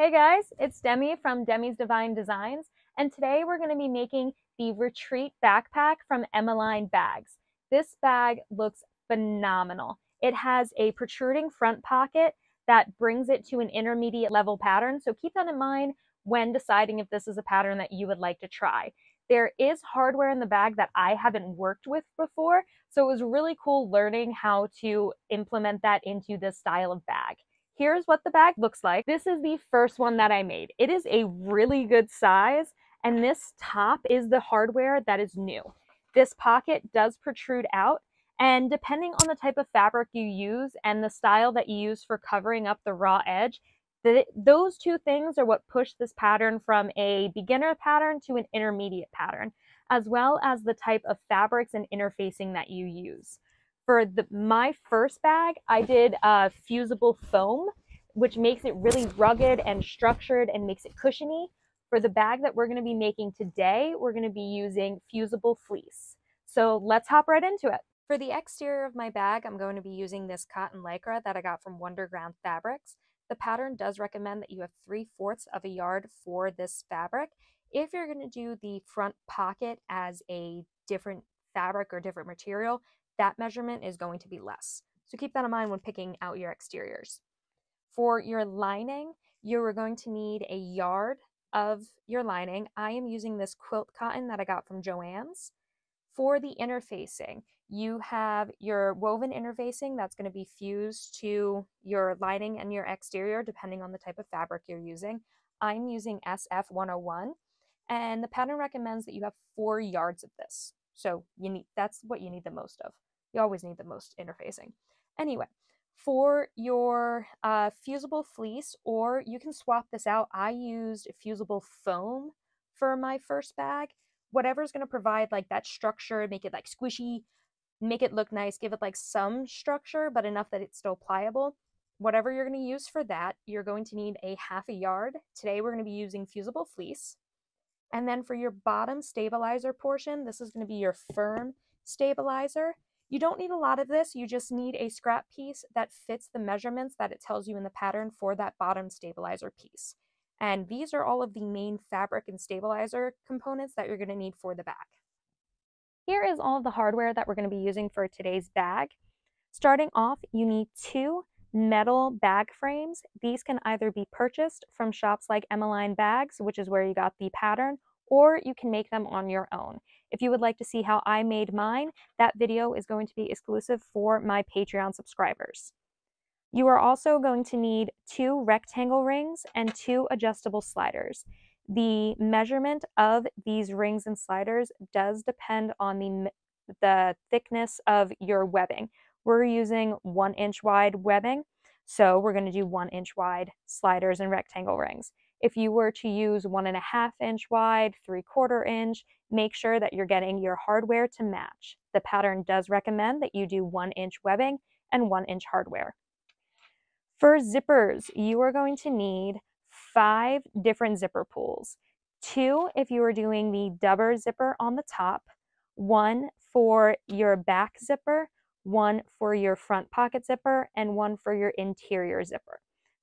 Hey guys, it's Demi from Demi's Divine Designs, and today we're going to be making the Retreat Backpack from Emmaline Bags. This bag looks phenomenal. It has a protruding front pocket that brings it to an intermediate level pattern, so keep that in mind when deciding if this is a pattern that you would like to try. There is hardware in the bag that I haven't worked with before, so it was really cool learning how to implement that into this style of bag. Here's what the bag looks like. This is the first one that I made. It is a really good size, and this top is the hardware that is new. This pocket does protrude out, and depending on the type of fabric you use and the style that you use for covering up the raw edge, those two things are what push this pattern from a beginner pattern to an intermediate pattern, as well as the type of fabrics and interfacing that you use for the, my first bag, I did uh, fusible foam, which makes it really rugged and structured and makes it cushiony. For the bag that we're going to be making today, we're going to be using fusible fleece. So let's hop right into it. For the exterior of my bag, I'm going to be using this cotton lycra that I got from Wonderground Fabrics. The pattern does recommend that you have 3 fourths of a yard for this fabric. If you're going to do the front pocket as a different fabric or different material, that measurement is going to be less. So keep that in mind when picking out your exteriors. For your lining, you're going to need a yard of your lining. I am using this quilt cotton that I got from Joann's. For the interfacing, you have your woven interfacing that's going to be fused to your lining and your exterior depending on the type of fabric you're using. I'm using SF101 and the pattern recommends that you have four yards of this. So you need that's what you need the most of. You always need the most interfacing. Anyway, for your uh, fusible fleece, or you can swap this out. I used fusible foam for my first bag. Whatever's going to provide like that structure, make it like squishy, make it look nice, give it like some structure, but enough that it's still pliable. Whatever you're going to use for that, you're going to need a half a yard. Today we're going to be using fusible fleece. And then for your bottom stabilizer portion, this is going to be your firm stabilizer. You don't need a lot of this, you just need a scrap piece that fits the measurements that it tells you in the pattern for that bottom stabilizer piece. And these are all of the main fabric and stabilizer components that you're going to need for the bag. Here is all of the hardware that we're going to be using for today's bag. Starting off, you need two metal bag frames. These can either be purchased from shops like Emmaline Bags, which is where you got the pattern, or you can make them on your own. If you would like to see how I made mine, that video is going to be exclusive for my Patreon subscribers. You are also going to need two rectangle rings and two adjustable sliders. The measurement of these rings and sliders does depend on the, the thickness of your webbing. We're using one inch wide webbing, so we're going to do one inch wide sliders and rectangle rings. If you were to use one and a half inch wide, three quarter inch, make sure that you're getting your hardware to match. The pattern does recommend that you do one inch webbing and one inch hardware. For zippers, you are going to need five different zipper pulls. Two if you are doing the double zipper on the top, one for your back zipper, one for your front pocket zipper, and one for your interior zipper.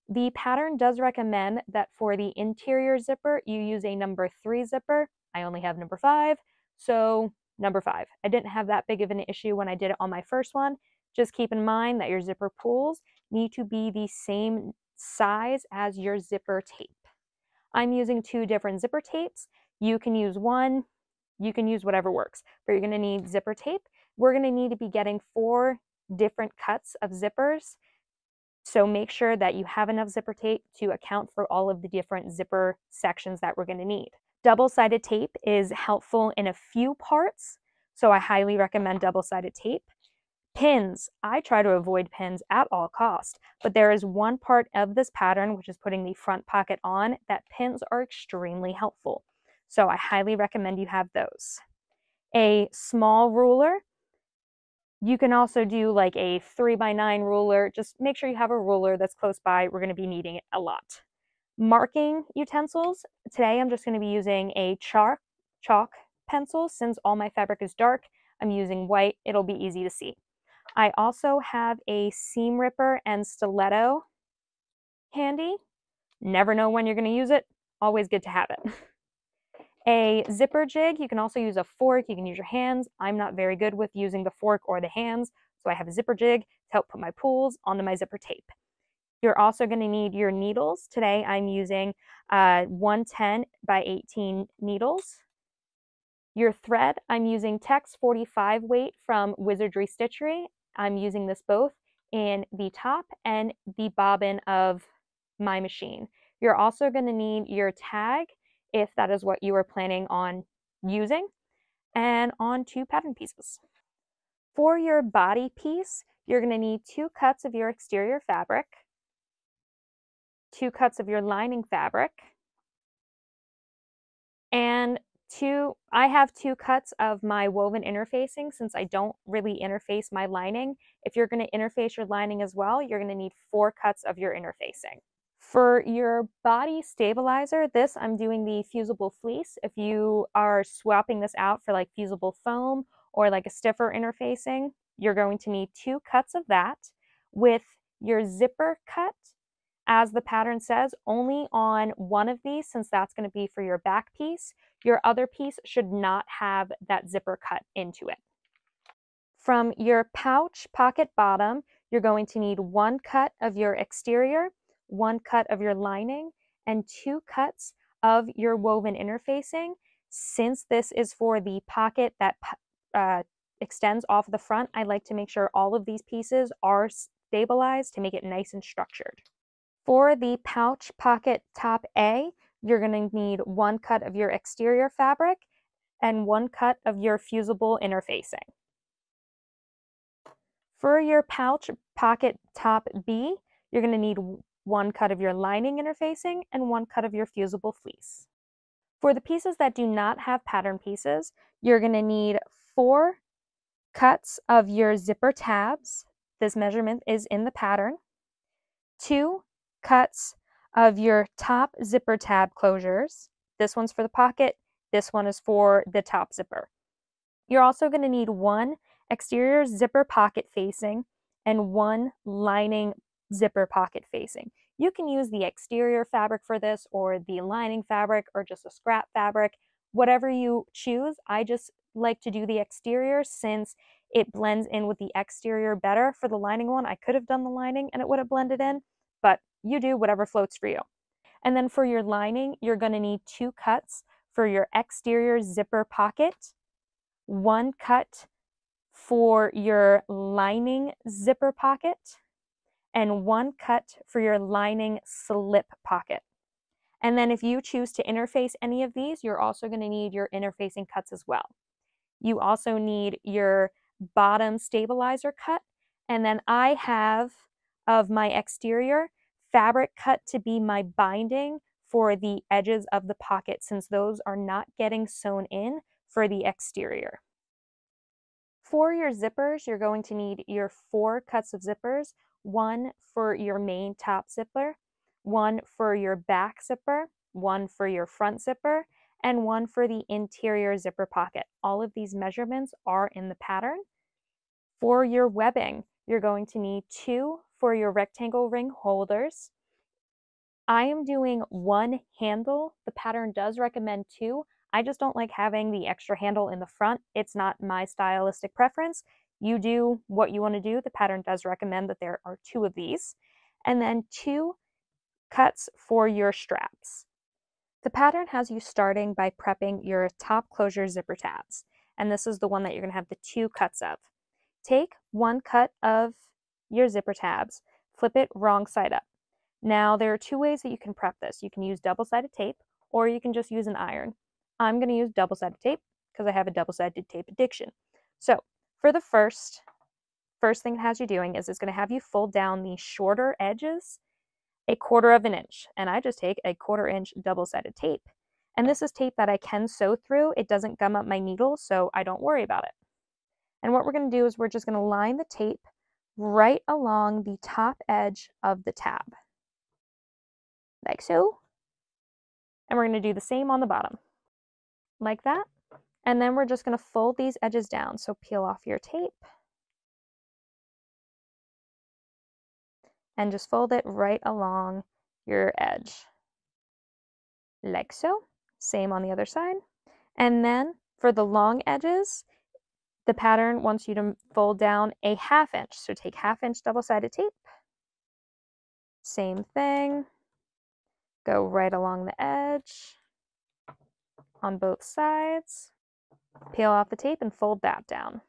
The pattern does recommend that for the interior zipper, you use a number three zipper. I only have number five, so number five. I didn't have that big of an issue when I did it on my first one. Just keep in mind that your zipper pulls need to be the same size as your zipper tape. I'm using two different zipper tapes. You can use one, you can use whatever works, but you're gonna need zipper tape. We're gonna need to be getting four different cuts of zippers so make sure that you have enough zipper tape to account for all of the different zipper sections that we're going to need. Double-sided tape is helpful in a few parts, so I highly recommend double-sided tape. Pins, I try to avoid pins at all cost, but there is one part of this pattern, which is putting the front pocket on, that pins are extremely helpful. So I highly recommend you have those. A small ruler you can also do like a three by nine ruler. Just make sure you have a ruler that's close by. We're going to be needing it a lot. Marking utensils. Today I'm just going to be using a chalk, chalk pencil. Since all my fabric is dark, I'm using white. It'll be easy to see. I also have a seam ripper and stiletto handy. Never know when you're going to use it. Always good to have it. A zipper jig, you can also use a fork, you can use your hands. I'm not very good with using the fork or the hands, so I have a zipper jig to help put my pulls onto my zipper tape. You're also going to need your needles. Today I'm using uh, 110 by 18 needles. Your thread, I'm using Tex 45 weight from Wizardry Stitchery. I'm using this both in the top and the bobbin of my machine. You're also going to need your tag if that is what you are planning on using and on two pattern pieces. For your body piece, you're going to need two cuts of your exterior fabric, two cuts of your lining fabric, and two, I have two cuts of my woven interfacing since I don't really interface my lining. If you're going to interface your lining as well, you're going to need four cuts of your interfacing. For your body stabilizer, this I'm doing the fusible fleece. If you are swapping this out for like fusible foam or like a stiffer interfacing, you're going to need two cuts of that with your zipper cut as the pattern says, only on one of these, since that's going to be for your back piece. Your other piece should not have that zipper cut into it. From your pouch pocket bottom, you're going to need one cut of your exterior, one cut of your lining, and two cuts of your woven interfacing. Since this is for the pocket that uh, extends off the front, I like to make sure all of these pieces are stabilized to make it nice and structured. For the pouch pocket top A, you're going to need one cut of your exterior fabric and one cut of your fusible interfacing. For your pouch pocket top B, you're going to need one cut of your lining interfacing and one cut of your fusible fleece. For the pieces that do not have pattern pieces, you're going to need four cuts of your zipper tabs. This measurement is in the pattern. Two cuts of your top zipper tab closures. This one's for the pocket, this one is for the top zipper. You're also going to need one exterior zipper pocket facing and one lining zipper pocket facing. You can use the exterior fabric for this or the lining fabric or just a scrap fabric, whatever you choose. I just like to do the exterior since it blends in with the exterior better. For the lining one, I could have done the lining and it would have blended in, but you do whatever floats for you. And then for your lining, you're going to need two cuts for your exterior zipper pocket, one cut for your lining zipper pocket, and one cut for your lining slip pocket. And then if you choose to interface any of these, you're also going to need your interfacing cuts as well. You also need your bottom stabilizer cut. And then I have of my exterior, fabric cut to be my binding for the edges of the pocket since those are not getting sewn in for the exterior. For your zippers, you're going to need your four cuts of zippers, one for your main top zipper, one for your back zipper, one for your front zipper, and one for the interior zipper pocket. All of these measurements are in the pattern. For your webbing, you're going to need two for your rectangle ring holders. I am doing one handle. The pattern does recommend two. I just don't like having the extra handle in the front. It's not my stylistic preference. You do what you want to do. The pattern does recommend that there are two of these. And then two cuts for your straps. The pattern has you starting by prepping your top closure zipper tabs. And this is the one that you're going to have the two cuts of. Take one cut of your zipper tabs, flip it wrong side up. Now, there are two ways that you can prep this. You can use double-sided tape, or you can just use an iron. I'm going to use double-sided tape because I have a double-sided tape addiction. So, for the first, first thing it has you doing is it's going to have you fold down the shorter edges a quarter of an inch. And I just take a quarter inch double-sided tape. And this is tape that I can sew through. It doesn't gum up my needle, so I don't worry about it. And what we're going to do is we're just going to line the tape right along the top edge of the tab, like so. And we're going to do the same on the bottom, like that. And then we're just going to fold these edges down. So peel off your tape and just fold it right along your edge, like so. Same on the other side. And then for the long edges, the pattern wants you to fold down a half inch. So take half inch double-sided tape. Same thing. Go right along the edge on both sides. Peel off the tape and fold that down.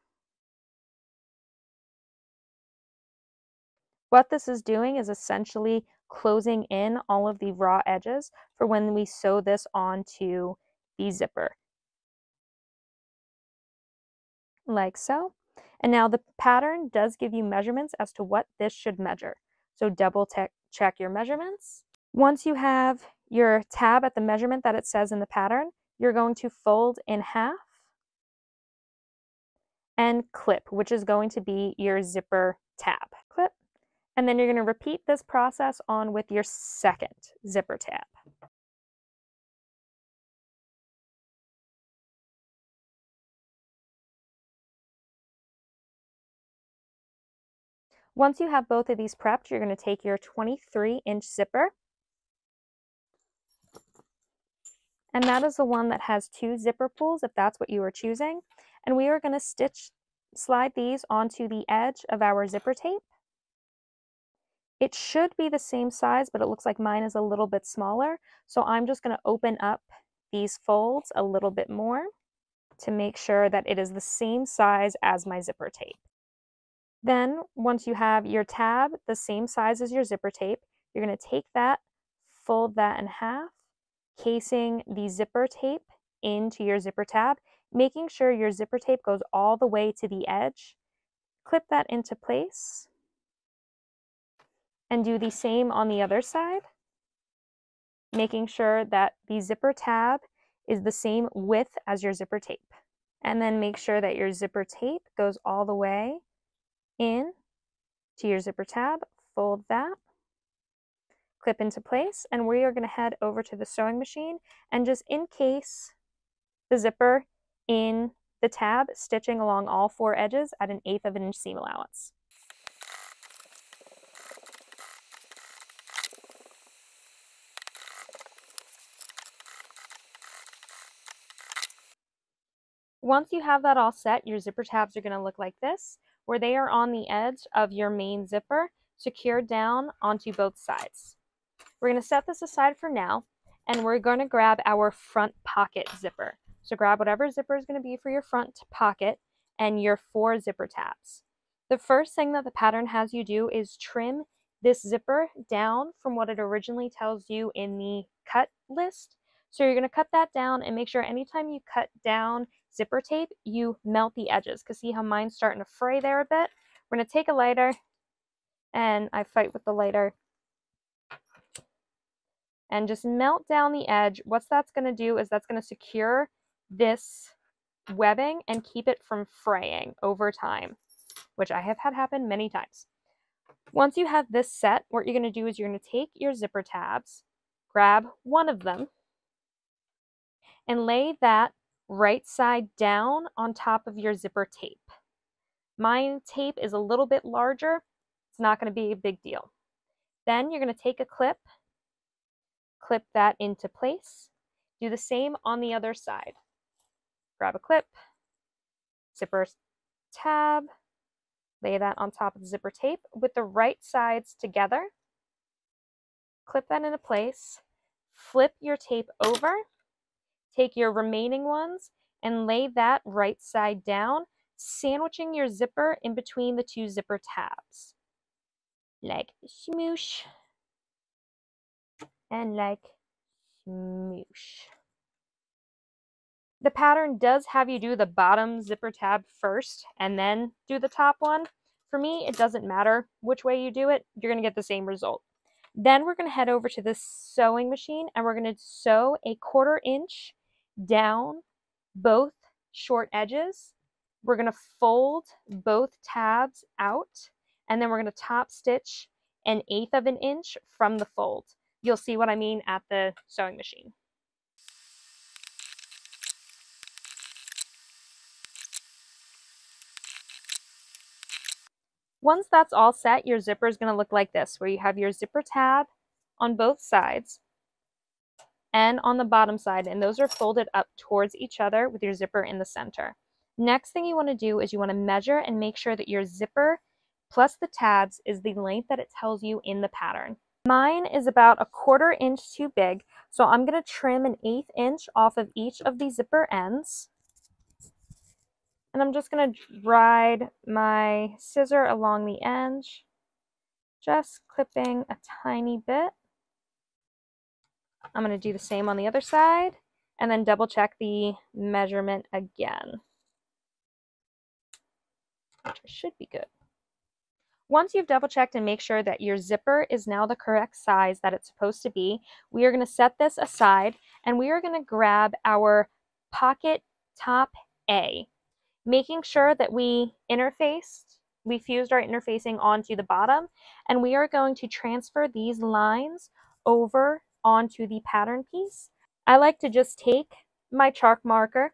What this is doing is essentially closing in all of the raw edges for when we sew this onto the zipper. Like so. And now the pattern does give you measurements as to what this should measure. So double check your measurements. Once you have your tab at the measurement that it says in the pattern, you're going to fold in half and clip, which is going to be your zipper tab. Clip. And then you're going to repeat this process on with your second zipper tab. Once you have both of these prepped, you're going to take your 23 inch zipper and that is the one that has two zipper pulls if that's what you are choosing. And we are going to stitch, slide these onto the edge of our zipper tape. It should be the same size, but it looks like mine is a little bit smaller. So I'm just going to open up these folds a little bit more to make sure that it is the same size as my zipper tape. Then once you have your tab the same size as your zipper tape, you're going to take that, fold that in half, casing the zipper tape into your zipper tab, making sure your zipper tape goes all the way to the edge. Clip that into place and do the same on the other side, making sure that the zipper tab is the same width as your zipper tape. And then make sure that your zipper tape goes all the way in to your zipper tab, fold that, clip into place and we are going to head over to the sewing machine and just encase the zipper in the tab, stitching along all four edges at an eighth of an inch seam allowance. Once you have that all set, your zipper tabs are going to look like this, where they are on the edge of your main zipper, secured down onto both sides. We're going to set this aside for now, and we're going to grab our front pocket zipper. So grab whatever zipper is going to be for your front pocket and your four zipper tabs. The first thing that the pattern has you do is trim this zipper down from what it originally tells you in the cut list. So you're going to cut that down and make sure anytime you cut down zipper tape, you melt the edges. Because see how mine's starting to fray there a bit? We're going to take a lighter, and I fight with the lighter and just melt down the edge. What that's going to do is that's going to secure this webbing and keep it from fraying over time, which I have had happen many times. Once you have this set, what you're going to do is you're going to take your zipper tabs, grab one of them, and lay that right side down on top of your zipper tape. My tape is a little bit larger. It's not going to be a big deal. Then you're going to take a clip clip that into place. Do the same on the other side. Grab a clip, zipper tab, lay that on top of the zipper tape with the right sides together. Clip that into place, flip your tape over, take your remaining ones and lay that right side down, sandwiching your zipper in between the two zipper tabs. Like smoosh and like smoosh. The pattern does have you do the bottom zipper tab first and then do the top one. For me, it doesn't matter which way you do it, you're going to get the same result. Then we're going to head over to the sewing machine and we're going to sew a quarter inch down both short edges. We're going to fold both tabs out and then we're going to top stitch an eighth of an inch from the fold. You'll see what I mean at the sewing machine. Once that's all set, your zipper is going to look like this, where you have your zipper tab on both sides. and on the bottom side, and those are folded up towards each other with your zipper in the center. Next thing you want to do is you want to measure and make sure that your zipper plus the tabs is the length that it tells you in the pattern. Mine is about a quarter inch too big, so I'm going to trim an eighth inch off of each of the zipper ends. And I'm just going to ride my scissor along the edge, just clipping a tiny bit. I'm going to do the same on the other side and then double check the measurement again, which should be good. Once you've double checked and make sure that your zipper is now the correct size that it's supposed to be, we are going to set this aside and we are going to grab our pocket top A, making sure that we interfaced, we fused our interfacing onto the bottom, and we are going to transfer these lines over onto the pattern piece. I like to just take my chalk marker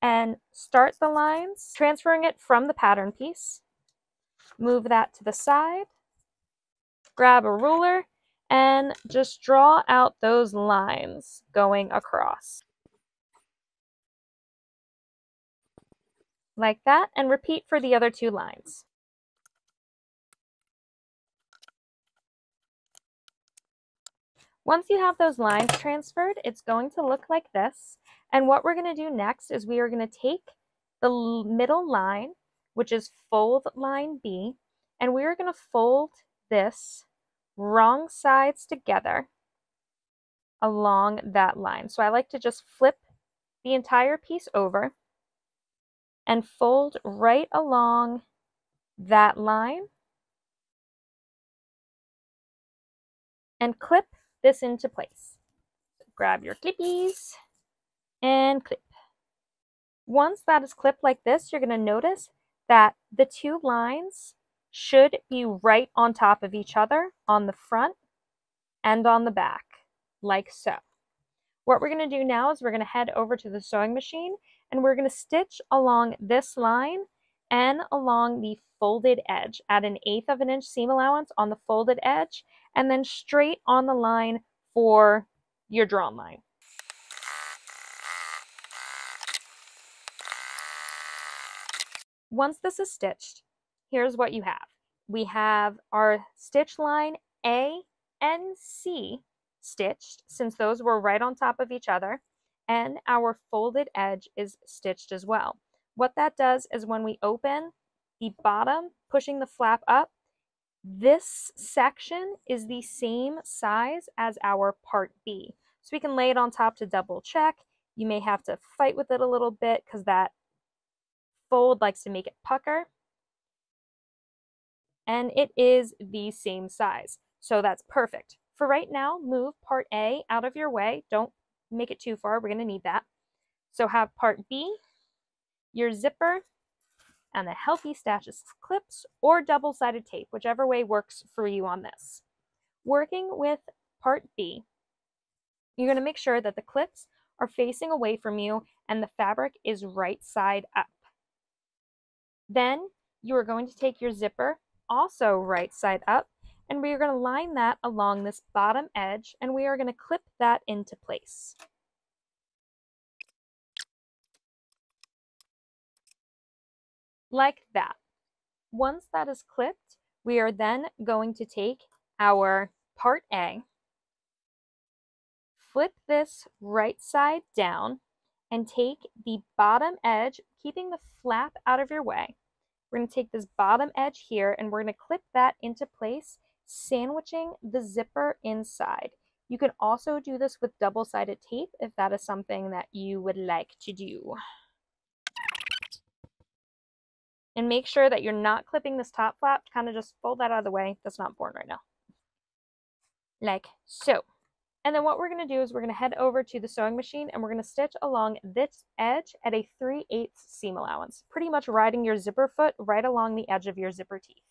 and start the lines, transferring it from the pattern piece. Move that to the side. Grab a ruler and just draw out those lines going across. Like that, and repeat for the other two lines. Once you have those lines transferred, it's going to look like this. And what we're going to do next is we are going to take the middle line, which is fold line B, and we are going to fold this wrong sides together along that line. So I like to just flip the entire piece over and fold right along that line and clip this into place. Grab your clippies and clip. Once that is clipped like this, you're going to notice that the two lines should be right on top of each other on the front and on the back, like so. What we're going to do now is we're going to head over to the sewing machine and we're going to stitch along this line and along the folded edge at an eighth of an inch seam allowance on the folded edge and then straight on the line for your drawn line. Once this is stitched, here's what you have. We have our stitch line A and C stitched since those were right on top of each other and our folded edge is stitched as well. What that does is when we open the bottom, pushing the flap up, this section is the same size as our part B. So we can lay it on top to double check. You may have to fight with it a little bit because that fold likes to make it pucker. And it is the same size. So that's perfect. For right now, move part A out of your way. Don't make it too far. We're going to need that. So have part B, your zipper, and a healthy stash of clips or double-sided tape, whichever way works for you on this. Working with part B, you're going to make sure that the clips are facing away from you and the fabric is right side up. Then you are going to take your zipper, also right side up, and we are going to line that along this bottom edge and we are going to clip that into place. like that. Once that is clipped, we are then going to take our part A, flip this right side down, and take the bottom edge, keeping the flap out of your way. We're going to take this bottom edge here and we're going to clip that into place, sandwiching the zipper inside. You can also do this with double-sided tape if that is something that you would like to do. And make sure that you're not clipping this top flap. Kind of just fold that out of the way. That's not important right now. Like so. And then what we're going to do is we're going to head over to the sewing machine and we're going to stitch along this edge at a 3 8 seam allowance. Pretty much riding your zipper foot right along the edge of your zipper teeth.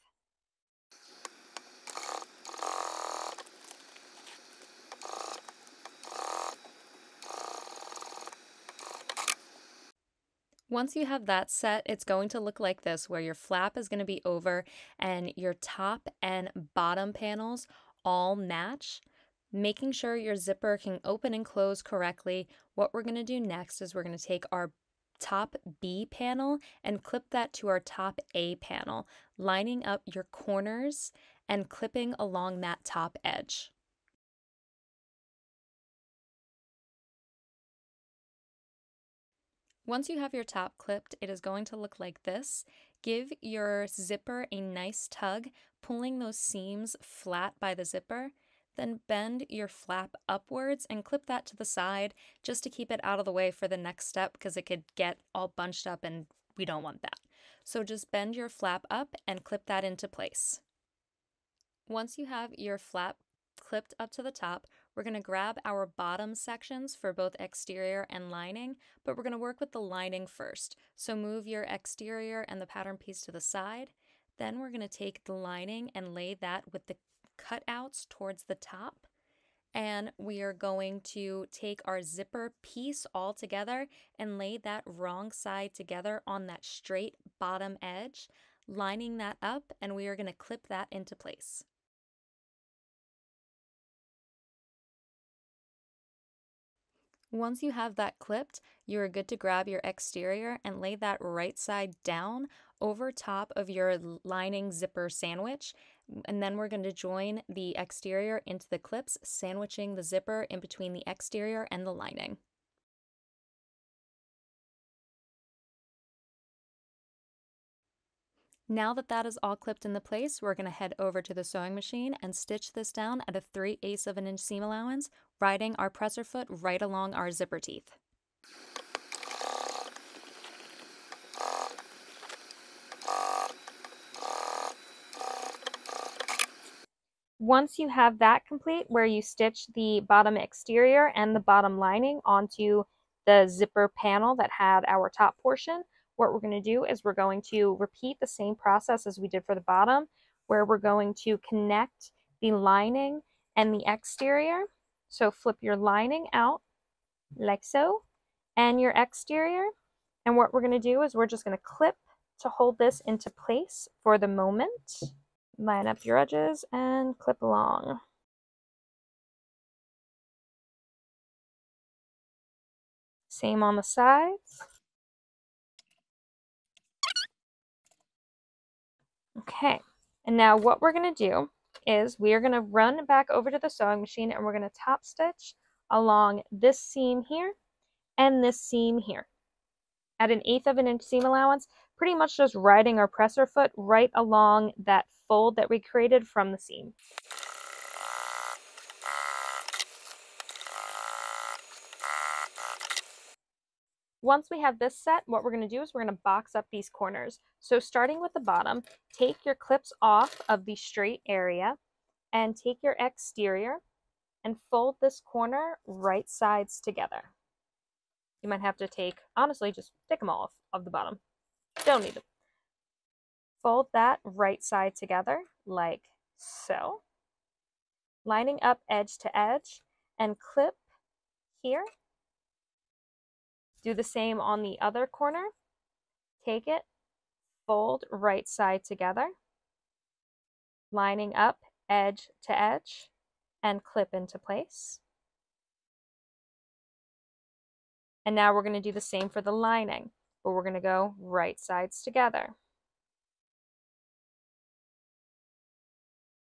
Once you have that set, it's going to look like this where your flap is going to be over and your top and bottom panels all match. Making sure your zipper can open and close correctly, what we're going to do next is we're going to take our top B panel and clip that to our top A panel, lining up your corners and clipping along that top edge. Once you have your top clipped, it is going to look like this. Give your zipper a nice tug, pulling those seams flat by the zipper. Then bend your flap upwards and clip that to the side just to keep it out of the way for the next step because it could get all bunched up and we don't want that. So just bend your flap up and clip that into place. Once you have your flap clipped up to the top, we're going to grab our bottom sections for both exterior and lining, but we're going to work with the lining first. So move your exterior and the pattern piece to the side. Then we're going to take the lining and lay that with the cutouts towards the top. And we are going to take our zipper piece all together and lay that wrong side together on that straight bottom edge, lining that up, and we are going to clip that into place. Once you have that clipped, you are good to grab your exterior and lay that right side down over top of your lining zipper sandwich. And then we're going to join the exterior into the clips, sandwiching the zipper in between the exterior and the lining. Now that that is all clipped into place, we're going to head over to the sewing machine and stitch this down at a 3 eighths of an inch seam allowance, riding our presser foot right along our zipper teeth. Once you have that complete, where you stitch the bottom exterior and the bottom lining onto the zipper panel that had our top portion, what we're going to do is we're going to repeat the same process as we did for the bottom, where we're going to connect the lining and the exterior. So flip your lining out like so, and your exterior. And what we're going to do is we're just going to clip to hold this into place for the moment. Line up your edges and clip along. Same on the sides. Okay, and now what we're going to do is we are going to run back over to the sewing machine and we're going to top stitch along this seam here and this seam here at an eighth of an inch seam allowance, pretty much just riding our presser foot right along that fold that we created from the seam. Once we have this set, what we're going to do is we're going to box up these corners. So starting with the bottom, take your clips off of the straight area and take your exterior and fold this corner right sides together. You might have to take, honestly, just take them off of the bottom. Don't need them. Fold that right side together like so. Lining up edge to edge and clip here do the same on the other corner. Take it, fold right side together, lining up edge to edge, and clip into place. And now we're going to do the same for the lining, but we're going to go right sides together.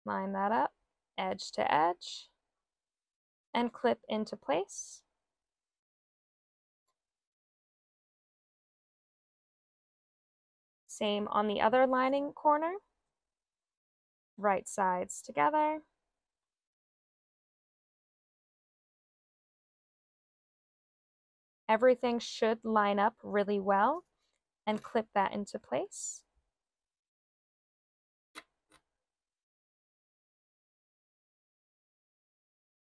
Line that up, edge to edge, and clip into place. Same on the other lining corner. Right sides together. Everything should line up really well and clip that into place.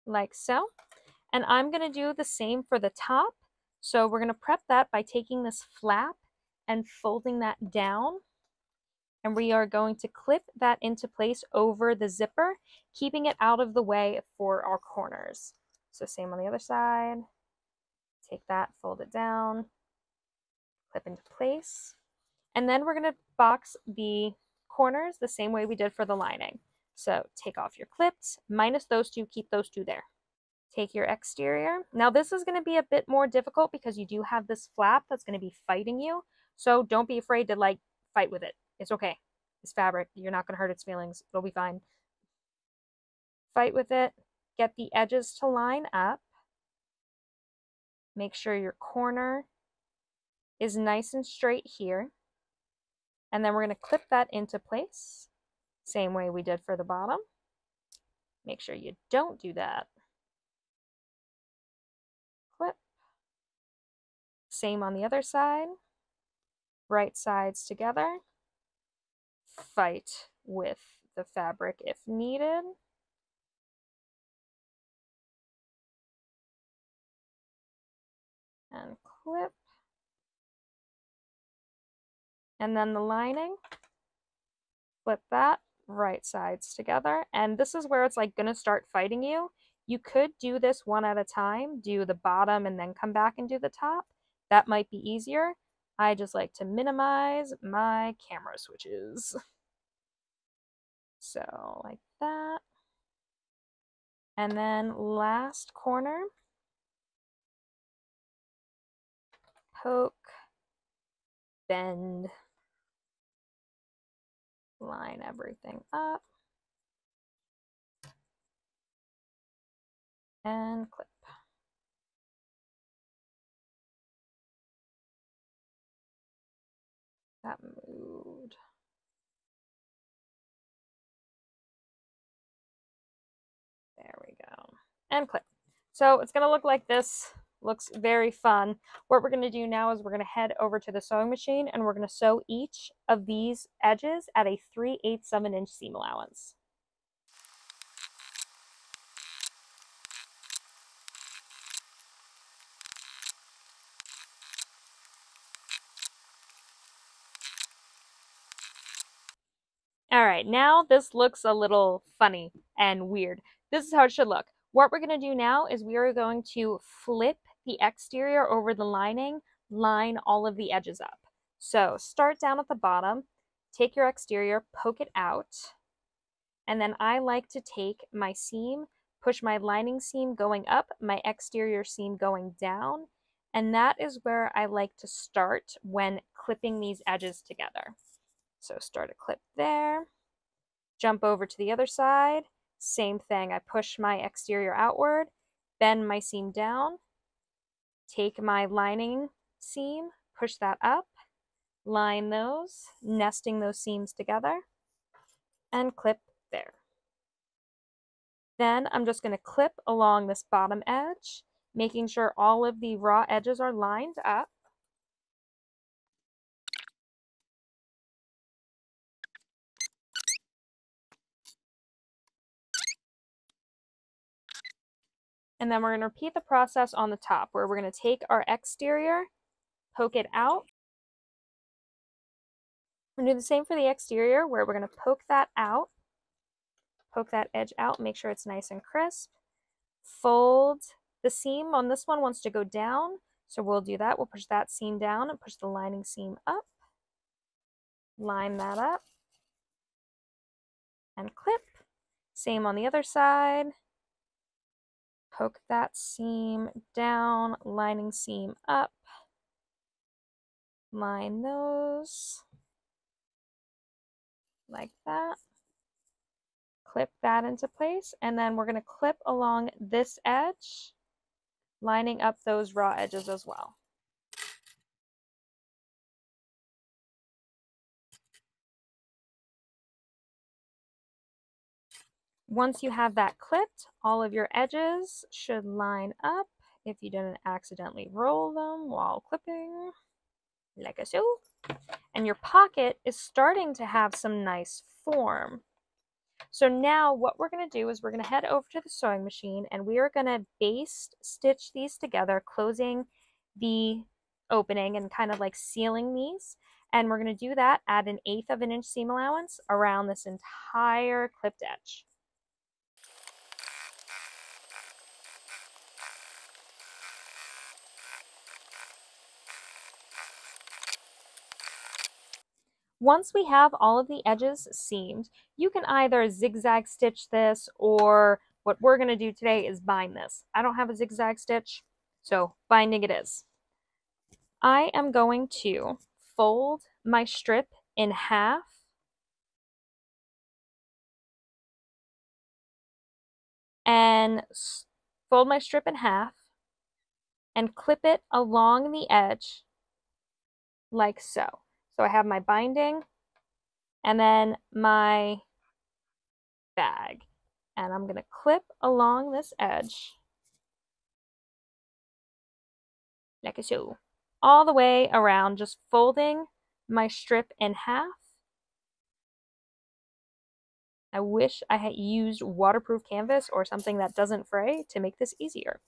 Like so. And I'm going to do the same for the top. So we're going to prep that by taking this flap and folding that down. And we are going to clip that into place over the zipper, keeping it out of the way for our corners. So same on the other side. Take that, fold it down, clip into place. And then we're going to box the corners the same way we did for the lining. So take off your clips, minus those two, keep those two there. Take your exterior. Now this is going to be a bit more difficult because you do have this flap that's going to be fighting you. So don't be afraid to like fight with it. It's okay. It's fabric. You're not going to hurt its feelings. It'll be fine. Fight with it. Get the edges to line up. Make sure your corner is nice and straight here. And then we're going to clip that into place. Same way we did for the bottom. Make sure you don't do that. Clip. Same on the other side. Right sides together. Fight with the fabric if needed. And clip. And then the lining, flip that, right sides together. And this is where it's like gonna start fighting you. You could do this one at a time, do the bottom and then come back and do the top. That might be easier. I just like to minimize my camera switches. So like that. And then last corner, poke, bend, line everything up, and clip. That moved. There we go. And clip. So it's going to look like this looks very fun. What we're going to do now is we're going to head over to the sewing machine and we're going to sew each of these edges at a 3 8 of an inch seam allowance. All right, now this looks a little funny and weird. This is how it should look. What we're going to do now is we are going to flip the exterior over the lining, line all of the edges up. So start down at the bottom, take your exterior, poke it out, and then I like to take my seam, push my lining seam going up, my exterior seam going down, and that is where I like to start when clipping these edges together. So start a clip there, jump over to the other side, same thing, I push my exterior outward, bend my seam down, take my lining seam, push that up, line those, nesting those seams together, and clip there. Then I'm just going to clip along this bottom edge, making sure all of the raw edges are lined up. And then we're going to repeat the process on the top where we're going to take our exterior, poke it out. To do the same for the exterior where we're going to poke that out, poke that edge out, make sure it's nice and crisp. Fold the seam on this one wants to go down, so we'll do that. We'll push that seam down and push the lining seam up. Line that up and clip. Same on the other side poke that seam down, lining seam up, line those like that, clip that into place, and then we're going to clip along this edge, lining up those raw edges as well. Once you have that clipped, all of your edges should line up if you didn't accidentally roll them while clipping, like so. And your pocket is starting to have some nice form. So now what we're going to do is we're going to head over to the sewing machine and we are going to baste stitch these together, closing the opening and kind of like sealing these. And we're going to do that at an eighth of an inch seam allowance around this entire clipped edge. Once we have all of the edges seamed, you can either zigzag stitch this or what we're going to do today is bind this. I don't have a zigzag stitch, so binding it is. I am going to fold my strip in half and fold my strip in half and clip it along the edge like so. So I have my binding and then my bag. And I'm going to clip along this edge like so. All the way around, just folding my strip in half. I wish I had used waterproof canvas or something that doesn't fray to make this easier.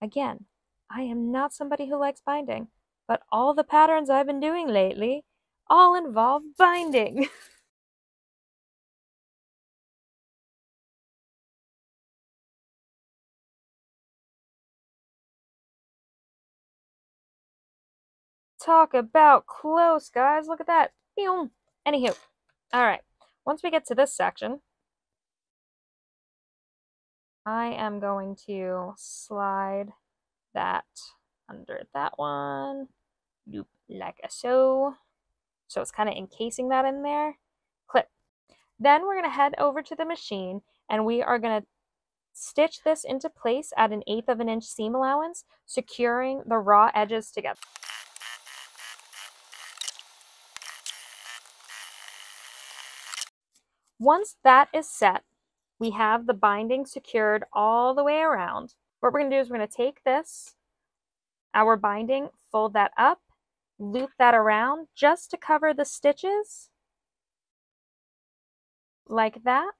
Again, I am not somebody who likes binding, but all the patterns I've been doing lately all involve binding. Talk about close, guys. Look at that. Anywho, all right. Once we get to this section, I am going to slide that under that one, loop like so. So it's kind of encasing that in there. Clip. Then we're going to head over to the machine and we are going to stitch this into place at an eighth of an inch seam allowance, securing the raw edges together. Once that is set, we have the binding secured all the way around. What we're going to do is we're going to take this, our binding, fold that up, loop that around just to cover the stitches like that.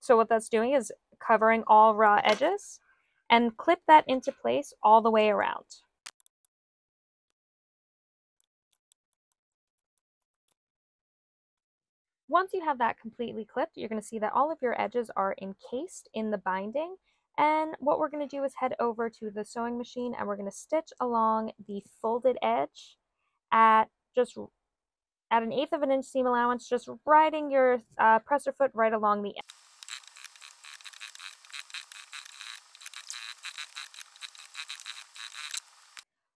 So what that's doing is covering all raw edges and clip that into place all the way around. Once you have that completely clipped, you're going to see that all of your edges are encased in the binding and what we're going to do is head over to the sewing machine and we're going to stitch along the folded edge at just at an eighth of an inch seam allowance, just riding your uh, presser foot right along the edge.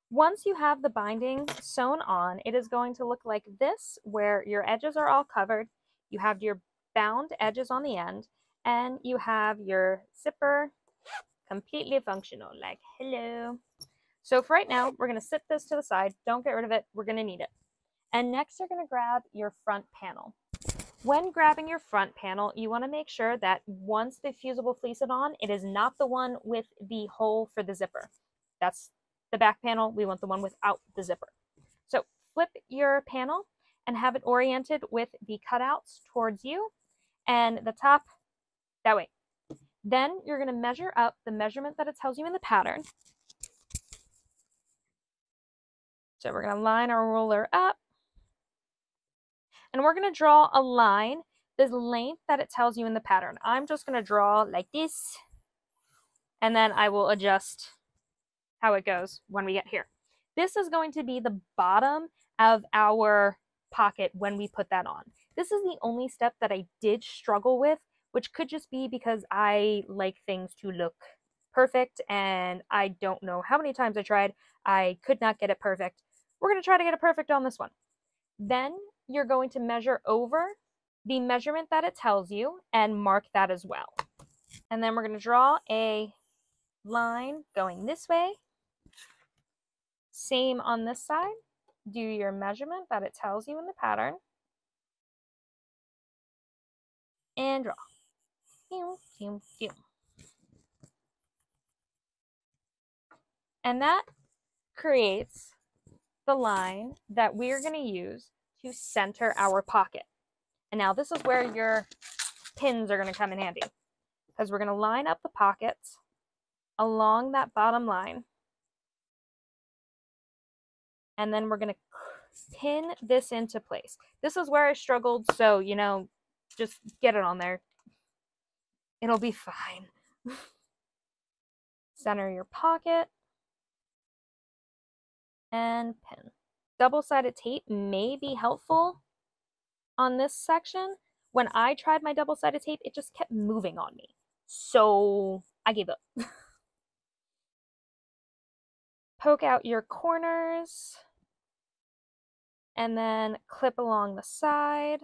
Once you have the binding sewn on, it is going to look like this, where your edges are all covered. You have your bound edges on the end, and you have your zipper completely functional, like hello. So for right now, we're gonna sit this to the side. Don't get rid of it, we're gonna need it. And next you're gonna grab your front panel. When grabbing your front panel, you wanna make sure that once the fusible fleece is on, it is not the one with the hole for the zipper. That's the back panel, we want the one without the zipper. So flip your panel and have it oriented with the cutouts towards you and the top that way. Then you're going to measure up the measurement that it tells you in the pattern. So we're going to line our ruler up. And we're going to draw a line the length that it tells you in the pattern. I'm just going to draw like this. And then I will adjust how it goes when we get here. This is going to be the bottom of our pocket when we put that on. This is the only step that I did struggle with which could just be because I like things to look perfect and I don't know how many times I tried. I could not get it perfect. We're going to try to get it perfect on this one. Then you're going to measure over the measurement that it tells you and mark that as well. And then we're going to draw a line going this way. Same on this side. Do your measurement that it tells you in the pattern. And draw. And that creates the line that we're going to use to center our pocket. And now this is where your pins are going to come in handy because we're going to line up the pockets along that bottom line. And then we're going to pin this into place. This is where I struggled, so, you know, just get it on there. It'll be fine. Center your pocket and pin. Double-sided tape may be helpful on this section, when I tried my double-sided tape, it just kept moving on me. So I gave up. Poke out your corners and then clip along the side.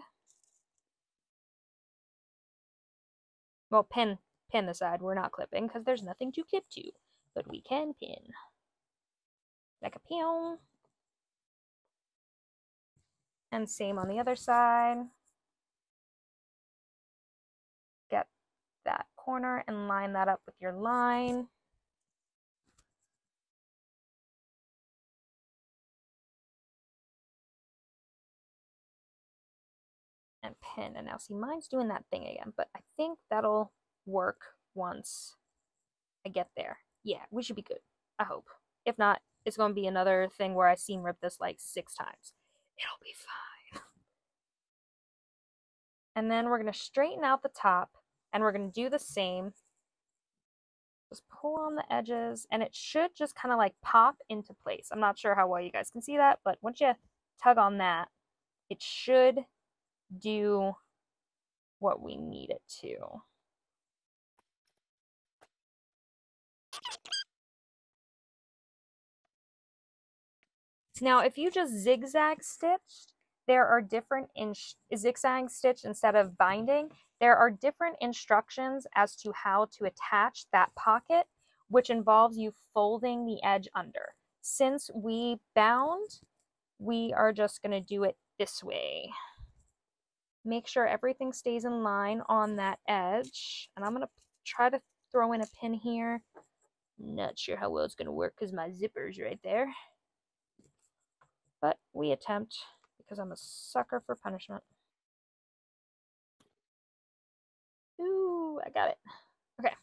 Well, pin, pin the side. We're not clipping because there's nothing to clip to, but we can pin. Like a pew. And same on the other side. Get that corner and line that up with your line. And now see, mine's doing that thing again, but I think that'll work once I get there. Yeah, we should be good. I hope. If not, it's going to be another thing where I seam rip this like six times. It'll be fine. And then we're going to straighten out the top and we're going to do the same. Just pull on the edges and it should just kind of like pop into place. I'm not sure how well you guys can see that, but once you tug on that, it should do what we need it to. Now, if you just zigzag stitched, there are different in zigzag stitch instead of binding. There are different instructions as to how to attach that pocket, which involves you folding the edge under. Since we bound, we are just going to do it this way. Make sure everything stays in line on that edge. And I'm going to try to throw in a pin here. Not sure how well it's going to work because my zipper's right there. But we attempt because I'm a sucker for punishment. Ooh, I got it. Okay.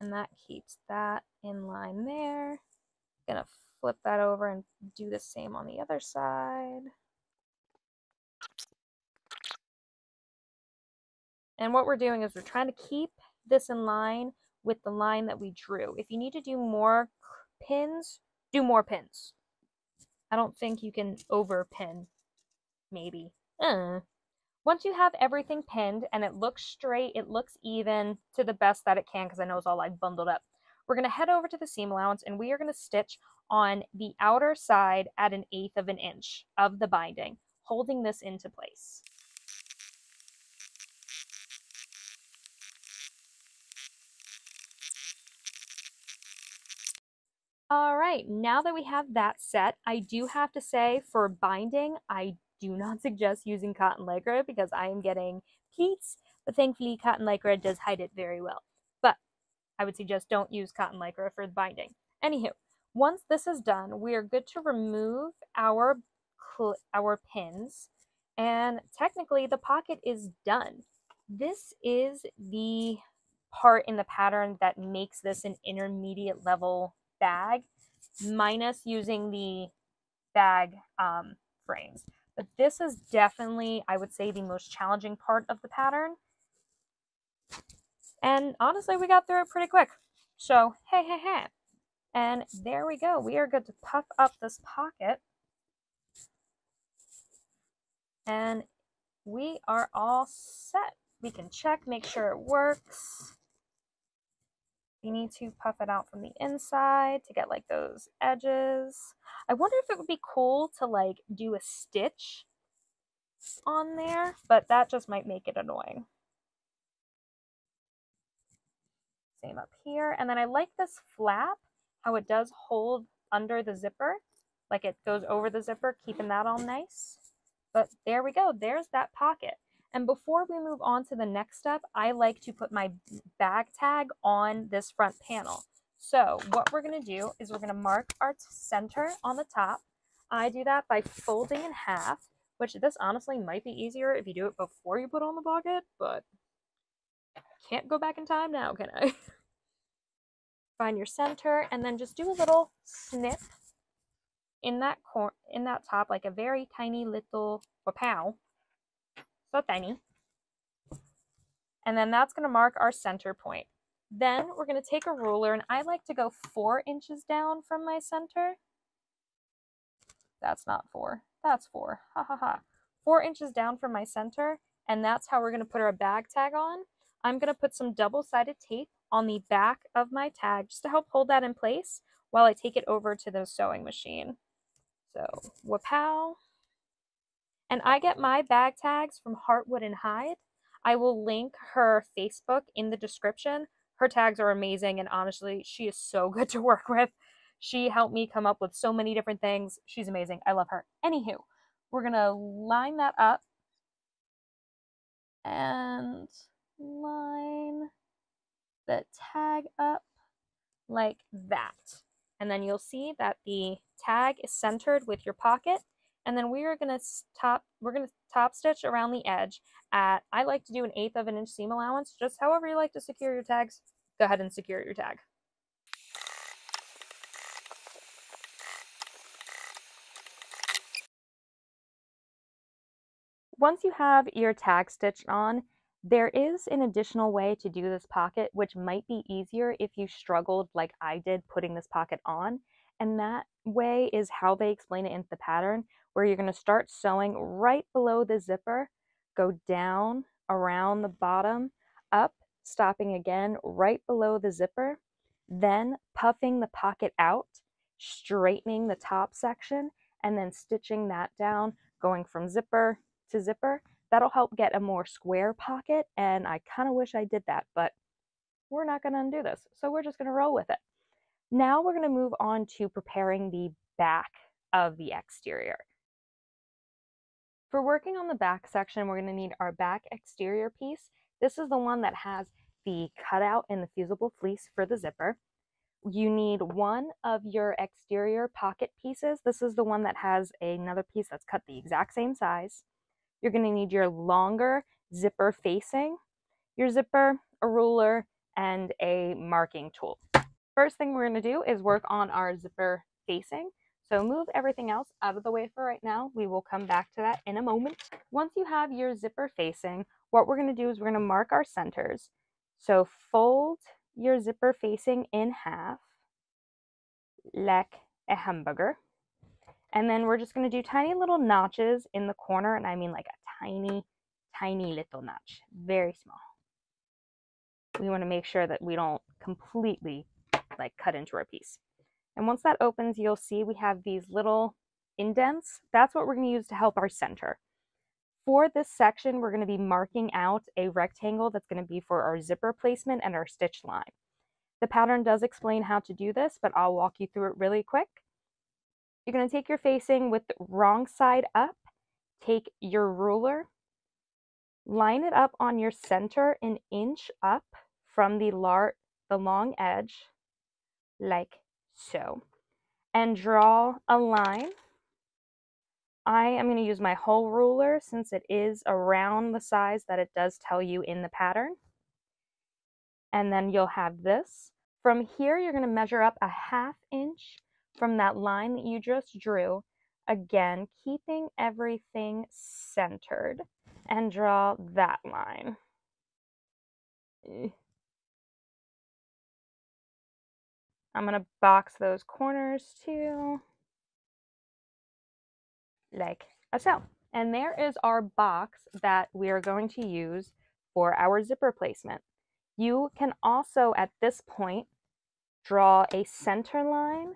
And that keeps that in line there. Gonna flip that over and do the same on the other side. And what we're doing is we're trying to keep this in line with the line that we drew. If you need to do more pins, do more pins. I don't think you can over pin, Maybe. Uh. Once you have everything pinned and it looks straight, it looks even to the best that it can because I know it's all like bundled up. We're going to head over to the seam allowance and we are going to stitch on the outer side at an eighth of an inch of the binding, holding this into place. All right, now that we have that set, I do have to say for binding, I do not suggest using cotton lycra because I am getting pleats, but thankfully cotton lycra does hide it very well. But I would suggest don't use cotton lycra for the binding. Anywho, once this is done, we are good to remove our, our pins and technically the pocket is done. This is the part in the pattern that makes this an intermediate level bag minus using the bag um, frames. But this is definitely, I would say, the most challenging part of the pattern. And honestly, we got through it pretty quick. So, hey, hey, hey. And there we go. We are good to puff up this pocket. And we are all set. We can check, make sure it works. You need to puff it out from the inside to get like those edges. I wonder if it would be cool to like do a stitch on there, but that just might make it annoying. Same up here. And then I like this flap, how it does hold under the zipper, like it goes over the zipper, keeping that all nice. But there we go. There's that pocket. And before we move on to the next step, I like to put my bag tag on this front panel. So what we're to do is we're to mark our center on the top. I do that by folding in half, which this honestly might be easier if you do it before you put on the pocket, but can't go back in time now, can I? Find your center and then just do a little snip in that cor in that top, like a very tiny little pow so tiny. And then that's going to mark our center point. Then we're going to take a ruler, and I like to go four inches down from my center. That's not four. That's four. Ha ha ha. four inches down from my center, and that's how we're gonna put our bag tag on. I'm gonna put some double-sided tape on the back of my tag just to help hold that in place while I take it over to the sewing machine. So, wapow. And I get my bag tags from Heartwood and Hyde. I will link her Facebook in the description. Her tags are amazing, and honestly, she is so good to work with. She helped me come up with so many different things. She's amazing. I love her. Anywho, we're to line that up and line the tag up like that. And then you'll see that the tag is centered with your pocket. And then we are going to top, we're going to top stitch around the edge at, I like to do an eighth of an inch seam allowance, just however you like to secure your tags, go ahead and secure your tag. Once you have your tag stitched on, there is an additional way to do this pocket, which might be easier if you struggled like I did putting this pocket on. And that way is how they explain it in the pattern, where you're going to start sewing right below the zipper, go down around the bottom, up, stopping again right below the zipper, then puffing the pocket out, straightening the top section, and then stitching that down, going from zipper to zipper. That'll help get a more square pocket, and I kind of wish I did that, but we're not going to undo this, so we're just going to roll with it. Now we're going to move on to preparing the back of the exterior. For working on the back section, we're going to need our back exterior piece. This is the one that has the cutout and the fusible fleece for the zipper. You need one of your exterior pocket pieces. This is the one that has another piece that's cut the exact same size. You're going to need your longer zipper facing, your zipper, a ruler, and a marking tool. First thing we're going to do is work on our zipper facing. So move everything else out of the way for right now. We will come back to that in a moment. Once you have your zipper facing, what we're going to do is we're going to mark our centers. So fold your zipper facing in half, like a hamburger. And then we're just going to do tiny little notches in the corner, and I mean like a tiny, tiny little notch, very small. We want to make sure that we don't completely like cut into our piece. And once that opens, you'll see we have these little indents. That's what we're going to use to help our center. For this section, we're going to be marking out a rectangle that's going to be for our zipper placement and our stitch line. The pattern does explain how to do this, but I'll walk you through it really quick. You're going to take your facing with the wrong side up, take your ruler, line it up on your center an inch up from the, lar the long edge, like so, and draw a line. I am going to use my whole ruler since it is around the size that it does tell you in the pattern. And then you'll have this. From here, you're going to measure up a half inch from that line that you just drew, again, keeping everything centered, and draw that line. I'm going to box those corners too, like so. And there is our box that we are going to use for our zipper placement. You can also, at this point, draw a center line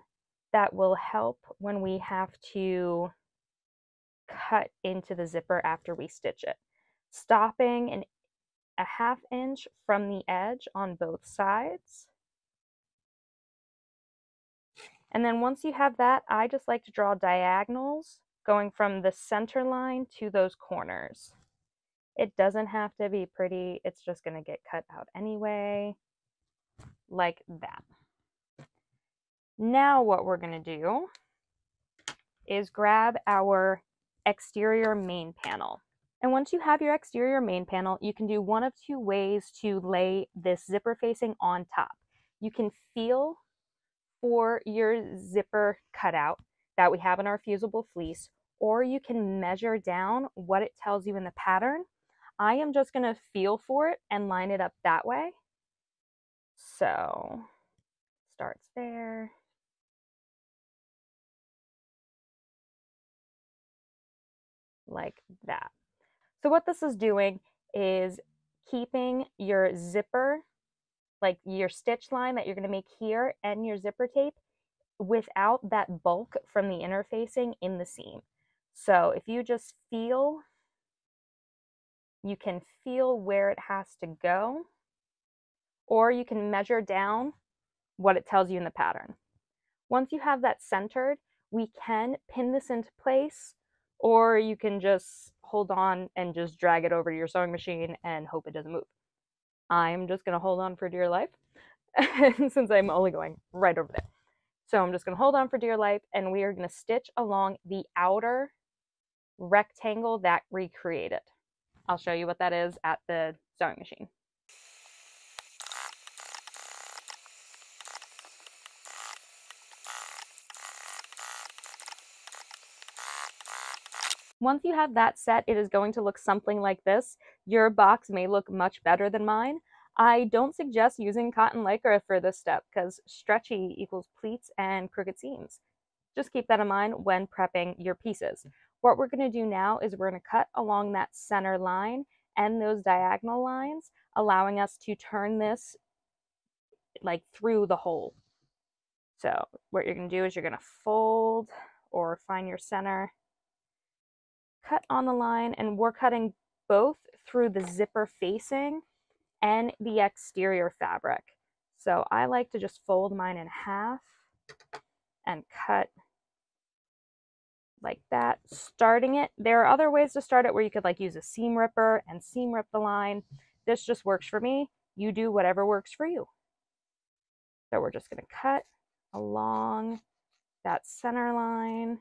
that will help when we have to cut into the zipper after we stitch it. Stopping an, a half inch from the edge on both sides. And then once you have that, I just like to draw diagonals going from the center line to those corners. It doesn't have to be pretty, it's just going to get cut out anyway, like that. Now what we're going to do is grab our exterior main panel. And once you have your exterior main panel, you can do one of two ways to lay this zipper facing on top. You can feel for your zipper cutout that we have in our fusible fleece, or you can measure down what it tells you in the pattern. I am just going to feel for it and line it up that way. So starts there. like that. So what this is doing is keeping your zipper, like your stitch line that you're going to make here and your zipper tape without that bulk from the interfacing in the seam. So if you just feel, you can feel where it has to go, or you can measure down what it tells you in the pattern. Once you have that centered, we can pin this into place, or you can just hold on and just drag it over to your sewing machine and hope it doesn't move. I'm just going to hold on for dear life since I'm only going right over there. So I'm just going to hold on for dear life and we are going to stitch along the outer rectangle that we created. I'll show you what that is at the sewing machine. Once you have that set, it is going to look something like this. Your box may look much better than mine. I don't suggest using cotton lycra for this step because stretchy equals pleats and crooked seams. Just keep that in mind when prepping your pieces. Mm. What we're going to do now is we're going to cut along that center line and those diagonal lines, allowing us to turn this like through the hole. So what you're going to do is you're going to fold or find your center cut on the line and we're cutting both through the zipper facing and the exterior fabric. So I like to just fold mine in half and cut like that, starting it. There are other ways to start it where you could like use a seam ripper and seam rip the line. This just works for me. You do whatever works for you. So we're just going to cut along that center line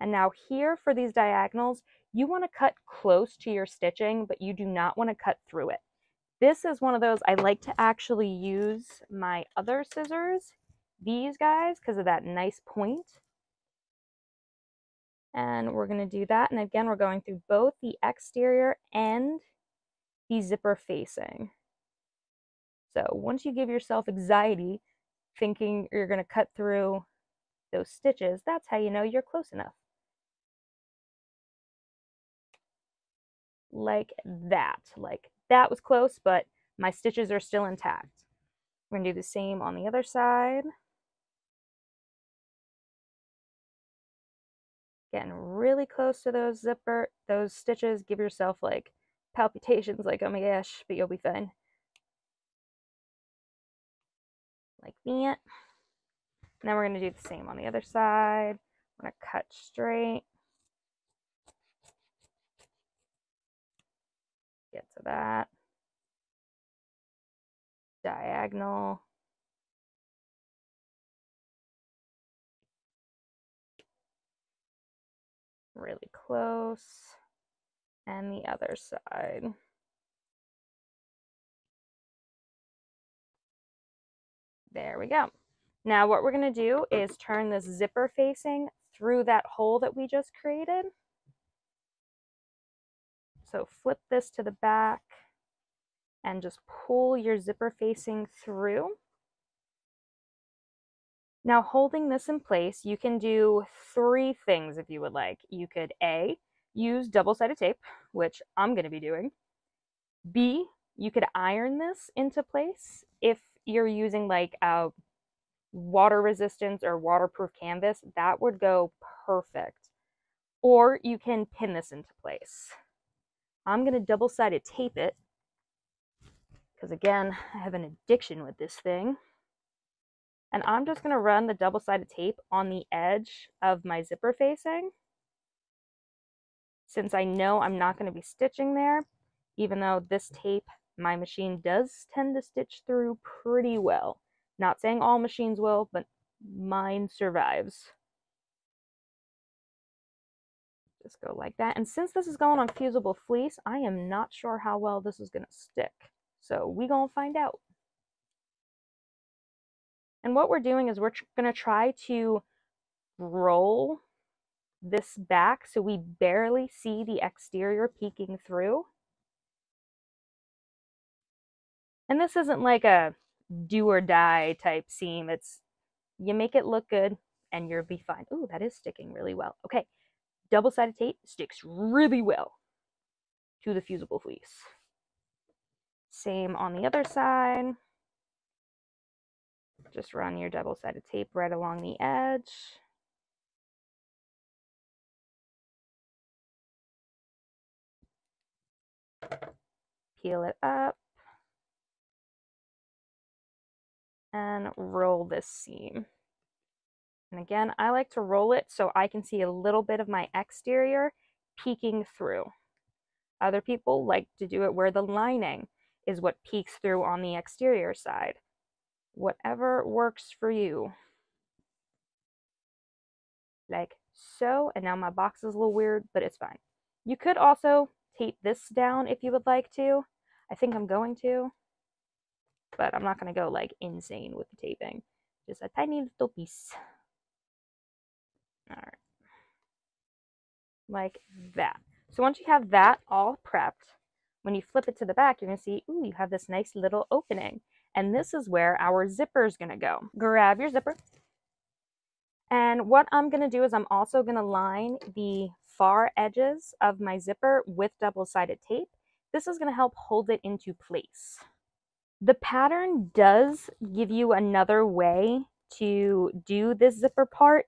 and now here for these diagonals, you want to cut close to your stitching, but you do not want to cut through it. This is one of those I like to actually use my other scissors, these guys, because of that nice point. And we're going to do that. And again, we're going through both the exterior and the zipper facing. So once you give yourself anxiety thinking you're going to cut through those stitches, that's how you know you're close enough. Like that. Like that was close, but my stitches are still intact. We're gonna do the same on the other side. Getting really close to those zipper, those stitches. Give yourself like palpitations, like, oh my gosh, but you'll be fine. Like that. And then we're gonna do the same on the other side. I'm gonna cut straight. get to that. Diagonal. Really close. And the other side. There we go. Now what we're going to do is turn this zipper facing through that hole that we just created. So flip this to the back and just pull your zipper facing through. Now holding this in place, you can do three things if you would like. You could A, use double-sided tape, which I'm going to be doing. B, you could iron this into place if you're using like a water resistance or waterproof canvas, that would go perfect. Or you can pin this into place. I'm going to double-sided tape it because again, I have an addiction with this thing. And I'm just going to run the double-sided tape on the edge of my zipper facing. Since I know I'm not going to be stitching there, even though this tape, my machine does tend to stitch through pretty well. Not saying all machines will, but mine survives. Just go like that. And since this is going on fusible fleece, I am not sure how well this is going to stick. So we going to find out. And what we're doing is we're going to try to roll this back so we barely see the exterior peeking through. And this isn't like a do or die type seam. It's you make it look good and you'll be fine. Ooh, that is sticking really well. Okay, double-sided tape sticks really well to the fusible fleece. Same on the other side. Just run your double-sided tape right along the edge. Peel it up. And roll this seam. And again, I like to roll it so I can see a little bit of my exterior peeking through. Other people like to do it where the lining is what peeks through on the exterior side. Whatever works for you. Like so, and now my box is a little weird, but it's fine. You could also tape this down if you would like to. I think I'm going to, but I'm not going to go like insane with the taping. Just a tiny little piece. All right. Like that. So once you have that all prepped, when you flip it to the back, you're going to see, ooh, you have this nice little opening. And this is where our zipper is going to go. Grab your zipper. And what I'm going to do is I'm also going to line the far edges of my zipper with double-sided tape. This is going to help hold it into place. The pattern does give you another way to do this zipper part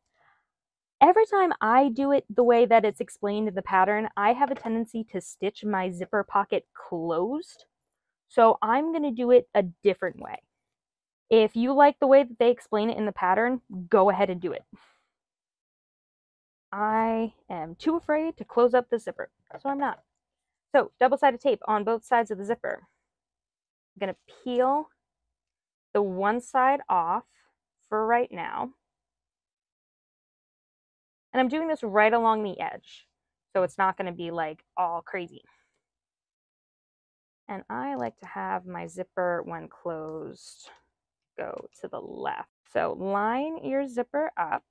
every time I do it the way that it's explained in the pattern, I have a tendency to stitch my zipper pocket closed. So I'm going to do it a different way. If you like the way that they explain it in the pattern, go ahead and do it. I am too afraid to close up the zipper, so I'm not. So double-sided tape on both sides of the zipper. I'm going to peel the one side off for right now. And I'm doing this right along the edge. So it's not going to be like all crazy. And I like to have my zipper when closed go to the left. So line your zipper up.